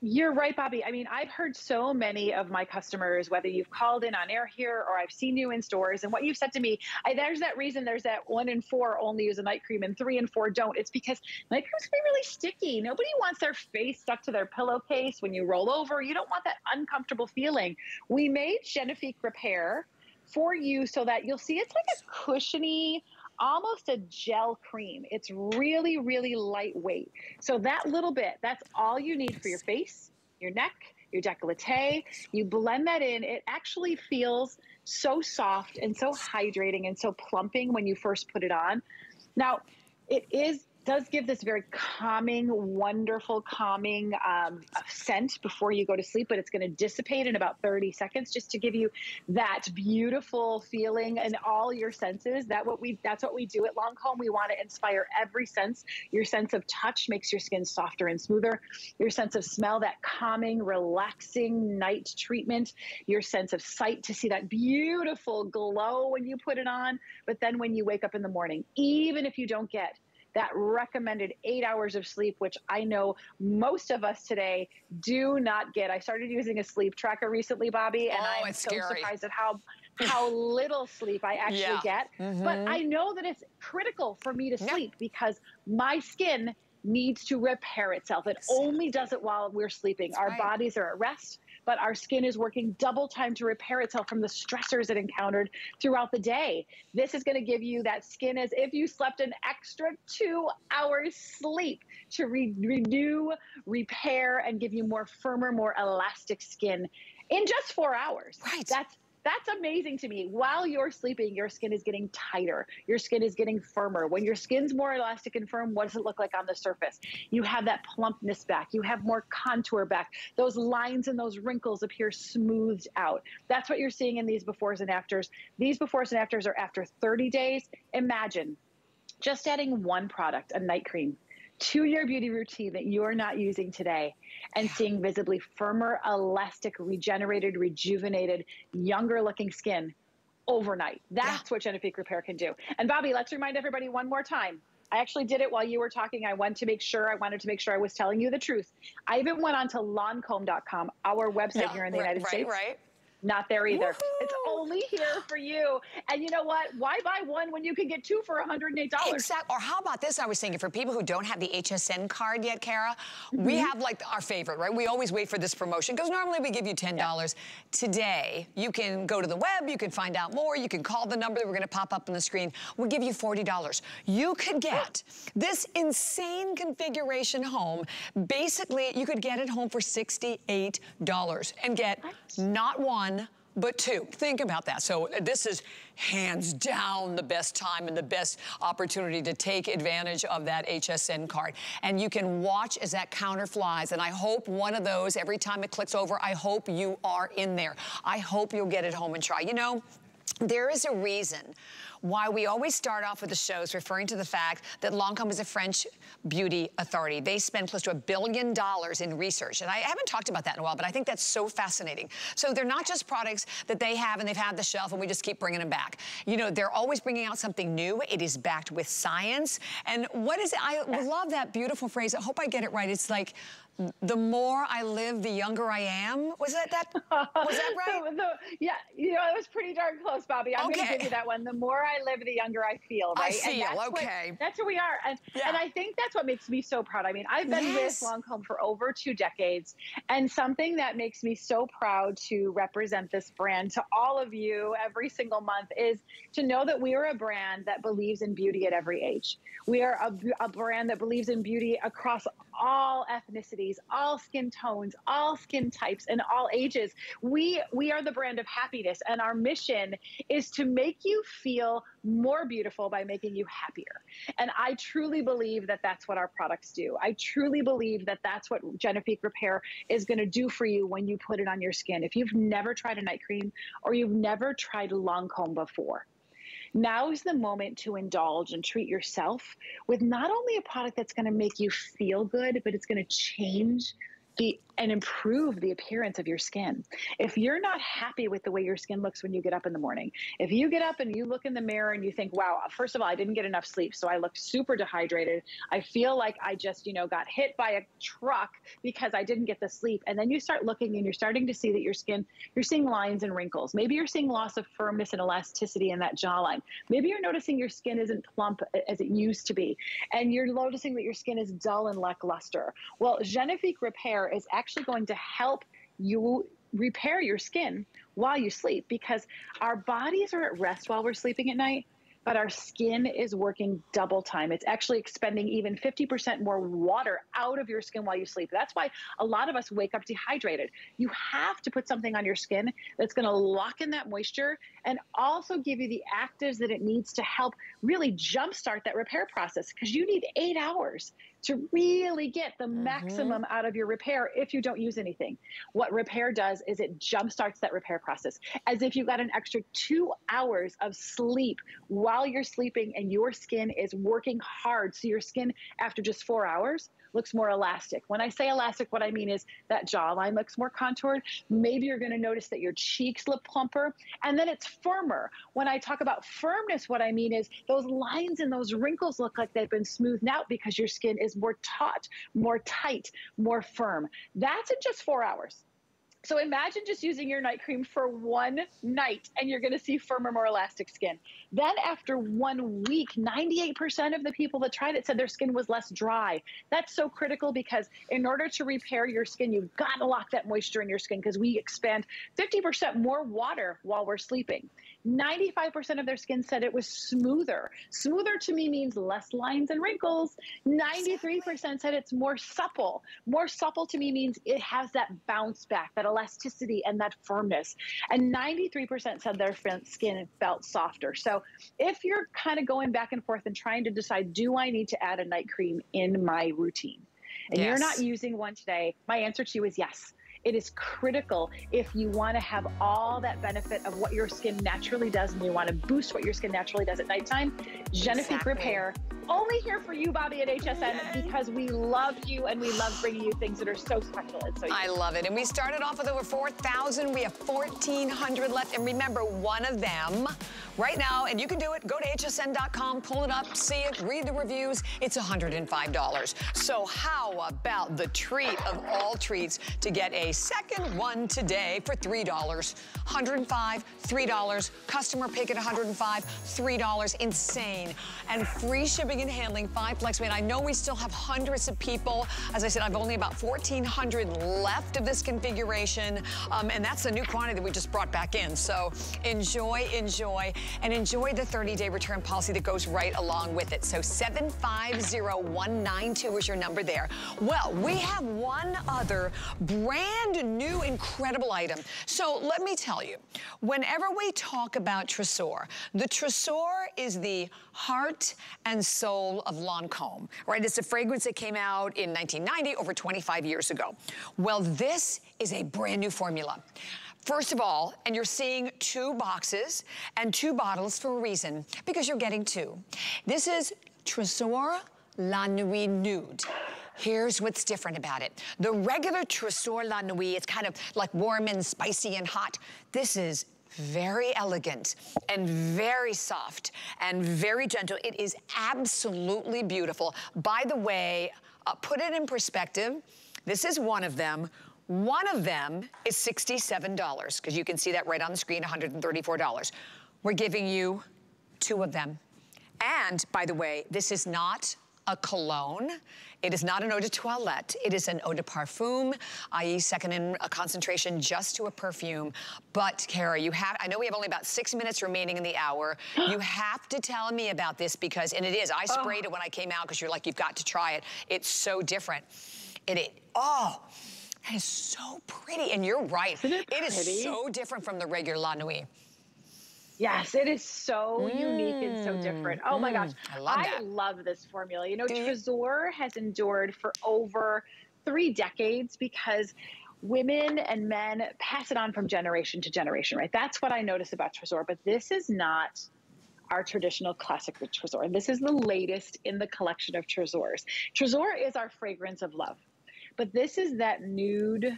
You're right, Bobbi. I mean, I've heard so many of my customers, whether you've called in on air here or I've seen you in stores, and what you've said to me, I, there's that reason there's that one in four only use a night cream and three and four don't. It's because night creams can be really sticky. Nobody wants their face stuck to their pillowcase when you roll over. You don't want that uncomfortable feeling. We made Genifique Repair for you so that you'll see it's like a cushiony, almost a gel cream. It's really, really lightweight. So that little bit, that's all you need for your face, your neck, your décolleté. You blend that in. It actually feels so soft and so hydrating and so plumping when you first put it on. Now, it is does give this very calming, wonderful, calming um, scent before you go to sleep, but it's going to dissipate in about 30 seconds just to give you that beautiful feeling in all your senses. That what we that's what we do at Lancome. We want to inspire every sense. Your sense of touch makes your skin softer and smoother. Your sense of smell, that calming, relaxing night treatment. Your sense of sight to see that beautiful glow when you put it on. But then when you wake up in the morning, even if you don't get that recommended eight hours of sleep, which I know most of us today do not get. I started using a sleep tracker recently, Bobbi, and oh, I'm so scary. surprised at how how little sleep I actually yeah. get. Mm-hmm. But I know that it's critical for me to sleep yeah. because my skin needs to repair itself. It only does it while we're sleeping. That's Our right. bodies are at rest but our skin is working double time to repair itself from the stressors it encountered throughout the day. This is going to give you that skin as if you slept an extra two hours sleep to re renew, repair, and give you more firmer, more elastic skin in just four hours. Right. That's that's amazing to me. While you're sleeping, your skin is getting tighter. Your skin is getting firmer. When your skin's more elastic and firm, what does it look like on the surface? You have that plumpness back. You have more contour back. Those lines and those wrinkles appear smoothed out. That's what you're seeing in these befores and afters. These befores and afters are after 30 days. Imagine just adding one product, a night cream, to your beauty routine that you're not using today and seeing visibly firmer, elastic, regenerated, rejuvenated, younger looking skin overnight. That's yeah. what Genifique Repair can do. And Bobbi, let's remind everybody one more time. I actually did it while you were talking. I wanted to make sure I wanted to make sure I was telling you the truth. I even went on to lancome.com, our website yeah, here in the right, United right, States. Right. Not there either. It's only here for you. And you know what? Why buy one when you can get two for $108? Exactly. Or how about this? I was thinking for people who don't have the HSN card yet, Cara, mm -hmm. we mm-hmm. have like our favorite, right? We always wait for this promotion because normally we give you $10. Yeah. Today, you can go to the web, you can find out more, you can call the number that we're going to pop up on the screen. We'll give you $40. You could get this insane configuration home. Basically, you could get it home for $68 and get not one, one, but two. Think about that. So this is hands down the best time and the best opportunity to take advantage of that HSN card. And you can watch as that counter flies. And I hope one of those, every time it clicks over, I hope you are in there. I hope you'll get it home and try. You know, there is a reason why we always start off with the shows referring to the fact that Lancome is a French beauty authority. They spend close to a billion dollars in research. And I haven't talked about that in a while, but I think that's so fascinating. So they're not just products that they have and they've had the shelf and we just keep bringing them back. You know, they're always bringing out something new. It is backed with science. And what is it? I love that beautiful phrase. I hope I get it right. It's like the more I live, the younger I am. Was that that? Was that right? the, the, yeah, you know, it was pretty darn close, Bobbi. I'm okay. going to give you that one. The more I live, the younger I feel. Right? I feel that's okay. What, that's who we are, and yeah. and I think that's what makes me so proud. I mean, I've been yes. with Lancome for over two decades, and something that makes me so proud to represent this brand to all of you every single month is to know that we are a brand that believes in beauty at every age. We are a, a brand that believes in beauty across all ethnicities all skin tones, all skin types, and all ages. We we are the brand of happiness, and our mission is to make you feel more beautiful by making you happier. And I truly believe that that's what our products do. I truly believe that that's what Genifique Repair is going to do for you when you put it on your skin. If you've never tried a night cream or you've never tried Lancome before, now is the moment to indulge and treat yourself with not only a product that's going to make you feel good, but it's going to change the and improve the appearance of your skin. If you're not happy with the way your skin looks when you get up in the morning, if you get up and you look in the mirror and you think, wow, first of all, I didn't get enough sleep, so I look super dehydrated. I feel like I just, you know, got hit by a truck because I didn't get the sleep. And then you start looking and you're starting to see that your skin, you're seeing lines and wrinkles. Maybe you're seeing loss of firmness and elasticity in that jawline. Maybe you're noticing your skin isn't plump as it used to be. And you're noticing that your skin is dull and lackluster. Well, Genifique Repair is actually actually going to help you repair your skin while you sleep because our bodies are at rest while we're sleeping at night but our skin is working double time. It's actually expending even 50% more water out of your skin while you sleep. That's why a lot of us wake up dehydrated. You have to put something on your skin that's going to lock in that moisture and also give you the actives that it needs to help really jumpstart that repair process because you need eight hours to really get the mm-hmm. maximum out of your repair if you don't use anything. What repair does is it jumpstarts that repair process as if you got an extra two hours of sleep while you're sleeping and your skin is working hard. So your skin, after just four hours, looks more elastic. When I say elastic, what I mean is that jawline looks more contoured. Maybe you're going to notice that your cheeks look plumper and then it's firmer. When I talk about firmness, what I mean is those lines and those wrinkles look like they've been smoothed out because your skin is more taut, more tight, more firm. That's in just four hours. So imagine just using your night cream for one night and you're going to see firmer, more elastic skin. Then after one week, 98% of the people that tried it said their skin was less dry. That's so critical because in order to repair your skin, you've got to lock that moisture in your skin because we expand 50% more water while we're sleeping. 95% of their skin said it was smoother. Smoother to me means less lines and wrinkles. 93% said it's more supple. More supple to me means it has that bounce back, that elasticity and that firmness. And 93% said their skin felt softer. So if you're kind of going back and forth and trying to decide, do I need to add a night cream in my routine? And yes. you're not using one today, my answer to you is yes. It is critical if you want to have all that benefit of what your skin naturally does and you want to boost what your skin naturally does at nighttime. Genifique exactly. Repair, only here for you, Bobbi, at HSN, because we love you and we love bringing you things that are so special and so I love it. And we started off with over 4,000. We have 1,400 left. And remember, one of them right now, and you can do it. Go to hsn.com, pull it up, see it, read the reviews. It's $105. So how about the treat of all treats to get a second one today for $3? 105 $3. Customer pick at 105 $3. Insane. And free shipping and handling, five flex I know we still have hundreds of people. As I said, I've only about 1,400 left of this configuration. Um, and that's the new quantity that we just brought back in. So enjoy, enjoy and enjoy the 30-day return policy that goes right along with it. So 750192 is your number there. Well, we have one other brand new incredible item. So let me tell you, whenever we talk about Tresor, the Tresor is the heart and soul of Lancome, right? It's a fragrance that came out in 1990, over 25 years ago. Well, this is a brand new formula. First of all, and you're seeing two boxes and two bottles for a reason, because you're getting two. This is Tresor La Nuit Nude. Here's what's different about it. The regular Tresor La Nuit, it's kind of like warm and spicy and hot. This is very elegant and very soft and very gentle. It is absolutely beautiful. By the way, uh, put it in perspective. This is one of them. One of them is $67, because you can see that right on the screen, $134. We're giving you two of them. And, by the way, this is not a cologne. It is not an eau de toilette. It is an eau de parfum, i.e. second in a concentration just to a perfume. But Cara, you have, I know we have only about six minutes remaining in the hour. you have to tell me about this because, and it is, I oh. sprayed oh. it when I came out because you're like, you've got to try it. It's so different. and it oh, that is so pretty. And you're right. Isn't it It is so different from the regular La Nuit. Yes, it is so unique and so mm, different. Oh my gosh. Mm. I love that. love this formula. You know, Do you? Tresor has endured for over three decades because women and men pass it on from generation to generation, right? That's what I notice about Tresor. But this is not our traditional classic Tresor. This is the latest in the collection of Tresors. Tresor is our fragrance of love. But this is that nude,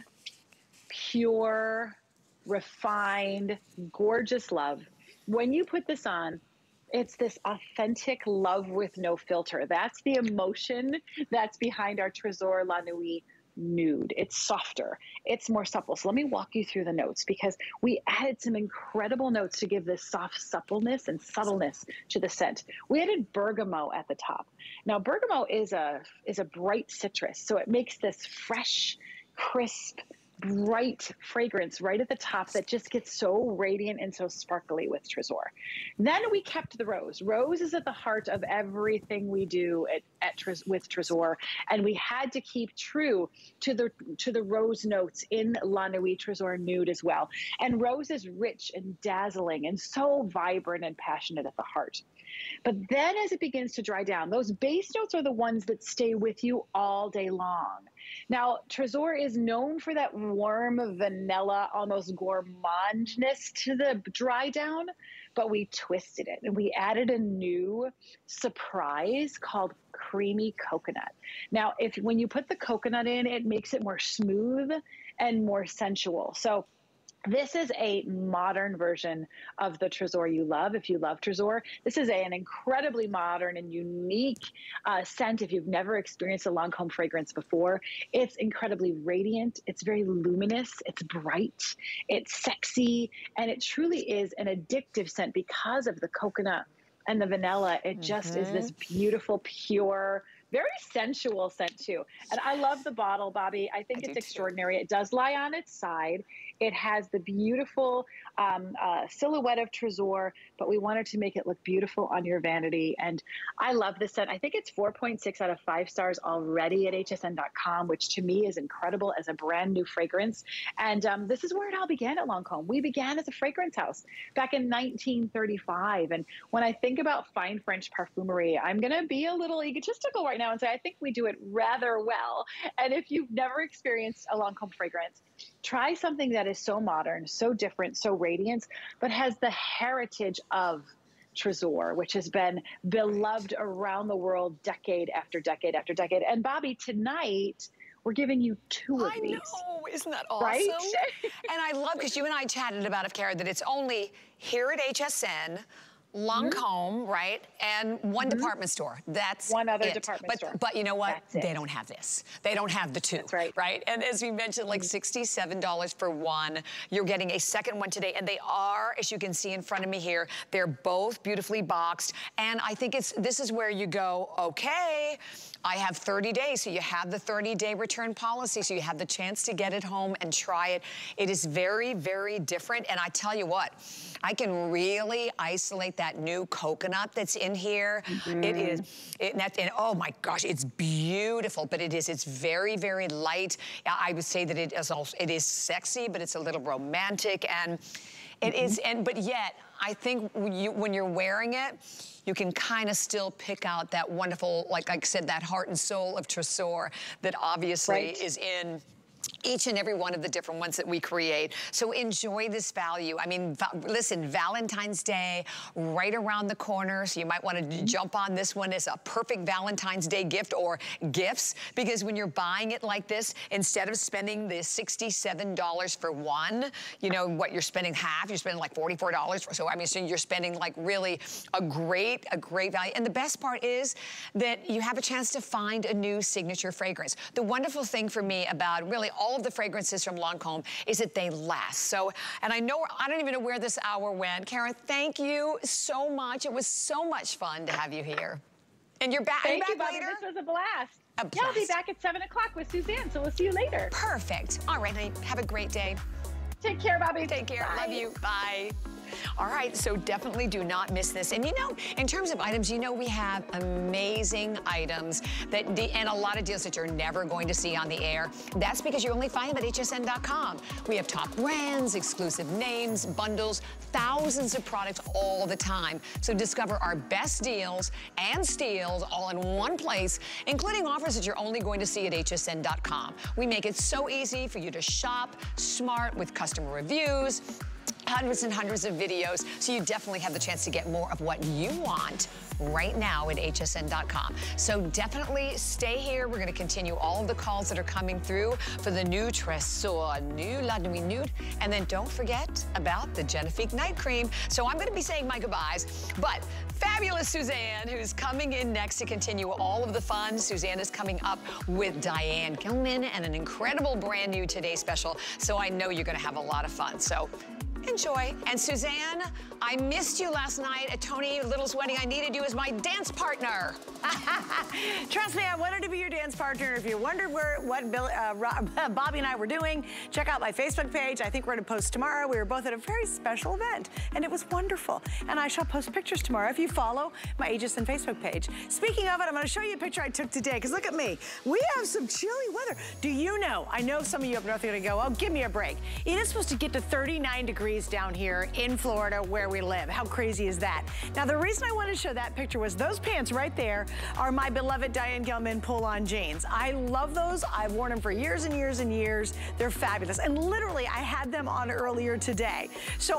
pure, refined, gorgeous love. When you put this on, it's this authentic love with no filter. That's the emotion that's behind our Tresor La Nuit nude. It's softer, it's more supple. So let me walk you through the notes because we added some incredible notes to give this soft suppleness and subtleness to the scent. We added bergamot at the top. Now bergamot is a is a bright citrus, so it makes this fresh, crisp, bright fragrance right at the top that just gets so radiant and so sparkly with Tresor. Then we kept the rose. Rose is at the heart of everything we do at, at with Tresor, and we had to keep true to the to the rose notes in La Nuit Tresor Nude as well. And rose is rich and dazzling and so vibrant and passionate at the heart. But then as it begins to dry down, those base notes are the ones that stay with you all day long. Now, Tresor is known for that warm vanilla, almost gourmandness to the dry down, but we twisted it and we added a new surprise called creamy coconut. Now, if when you put the coconut in, it makes it more smooth and more sensual. So this is a modern version of the Tresor you love. If you love Tresor, this is a, an incredibly modern and unique uh, scent. If you've never experienced a Lancome fragrance before, it's incredibly radiant. It's very luminous. It's bright. It's sexy, and it truly is an addictive scent because of the coconut and the vanilla. It just is this beautiful, pure. Very sensual scent too. And I love the bottle, Bobbi. I think I it's too. extraordinary. It does lie on its side. It has the beautiful um, uh, silhouette of Tresor, but we wanted to make it look beautiful on your vanity. And I love this scent. I think it's 4.6 out of 5 stars already at hsn.com, which to me is incredible as a brand new fragrance. And um, this is where it all began at Lancome. We began as a fragrance house back in 1935. And when I think about fine French perfumery, I'm going to be a little egotistical right now and say I think we do it rather well. And if you've never experienced a Lancome fragrance, try something that is so modern, so different, so radiant, but has the heritage of Tresor, which has been beloved around the world decade after decade after decade. And Bobbi, tonight we're giving you two of I these. know, isn't that awesome? Right? and I love, because you and I chatted about it, Cara, that it's only here at HSN, Lancome, right? And one department store. That's Mm-hmm. One other it. department but, store. But you know what? That's it. They don't have this. They don't have the two. That's right. Mm-hmm. Right? And as we mentioned, like $67 for one. You're getting a second one today. And they are, as you can see in front of me here, they're both beautifully boxed. And I think it's this is where you go, okay, I have 30 days. So you have the 30 day return policy. So you have the chance to get it home and try it. It is very, very different. And I tell you what, I can really isolate that new coconut that's in here. It is, mm-hmm. it, and, that, and oh my gosh, it's beautiful, but it is, it's very, very light. I would say that it is also, it is sexy, but it's a little romantic and it is, mm-hmm. and but yet, I think when, you, when you're wearing it, you can kind of still pick out that wonderful, like I said, that heart and soul of Tresor that obviously Right. is in each and every one of the different ones that we create. So enjoy this value. I mean, va- listen, Valentine's Day right around the corner. So you might want to jump on this one as a perfect Valentine's Day gift or gifts because when you're buying it like this, instead of spending the $67 for one, you know, what you're spending half, you're spending like $44. For, so I mean, so you're spending like really a great, a great value. And the best part is that you have a chance to find a new signature fragrance. The wonderful thing for me about really all of the fragrances from Lancome is that they last. So, and I know, I don't even know where this hour went. Karen, thank you so much. It was so much fun to have you here. And you're back, Thank back you, Bobbi. This was a blast. A Yeah, I'll be back at 7 o'clock with Suzanne, so we'll see you later. Perfect. All right, honey, have a great day. Take care, Bobbi. Take care. Bye. Love you. Bye. All right, so definitely do not miss this. And you know, in terms of items, you know we have amazing items that and a lot of deals that you're never going to see on the air. That's because you only find them at hsn.com. We have top brands, exclusive names, bundles, thousands of products all the time. So discover our best deals and steals all in one place, including offers that you're only going to see at hsn.com. We make it so easy for you to shop smart with customer reviews, hundreds and hundreds of videos, so you definitely have the chance to get more of what you want right now at hsn.com. So definitely stay here. We're going to continue all of the calls that are coming through for the new Tresor, new La Nuit Nude, and then don't forget about the Genifique Night Cream. So I'm going to be saying my goodbyes, but fabulous Suzanne, who's coming in next to continue all of the fun. Suzanne is coming up with Diane Gilman and an incredible brand new Today special. So I know you're going to have a lot of fun. So enjoy. And Suzanne, I missed you last night at Tony Little's wedding. I needed you as my dance partner. Trust me, I wanted to be your dance partner. If you wondered where what Bill, uh, Rob, Bobbi and I were doing, check out my Facebook page. I think we're going to post tomorrow. We were both at a very special event, and it was wonderful. And I shall post pictures tomorrow if you follow my Aegis and Facebook page. Speaking of it, I'm going to show you a picture I took today, because look at me. We have some chilly weather. Do you know? I know some of you up north are going to go, oh, give me a break. It is supposed to get to 39 degrees down here in Florida where we live. How crazy is that? Now, the reason I wanted to show that picture was those pants right there are my beloved Diane Gilman pull-on jeans. I love those. I've worn them for years and years and years. They're fabulous. And literally, I had them on earlier today. So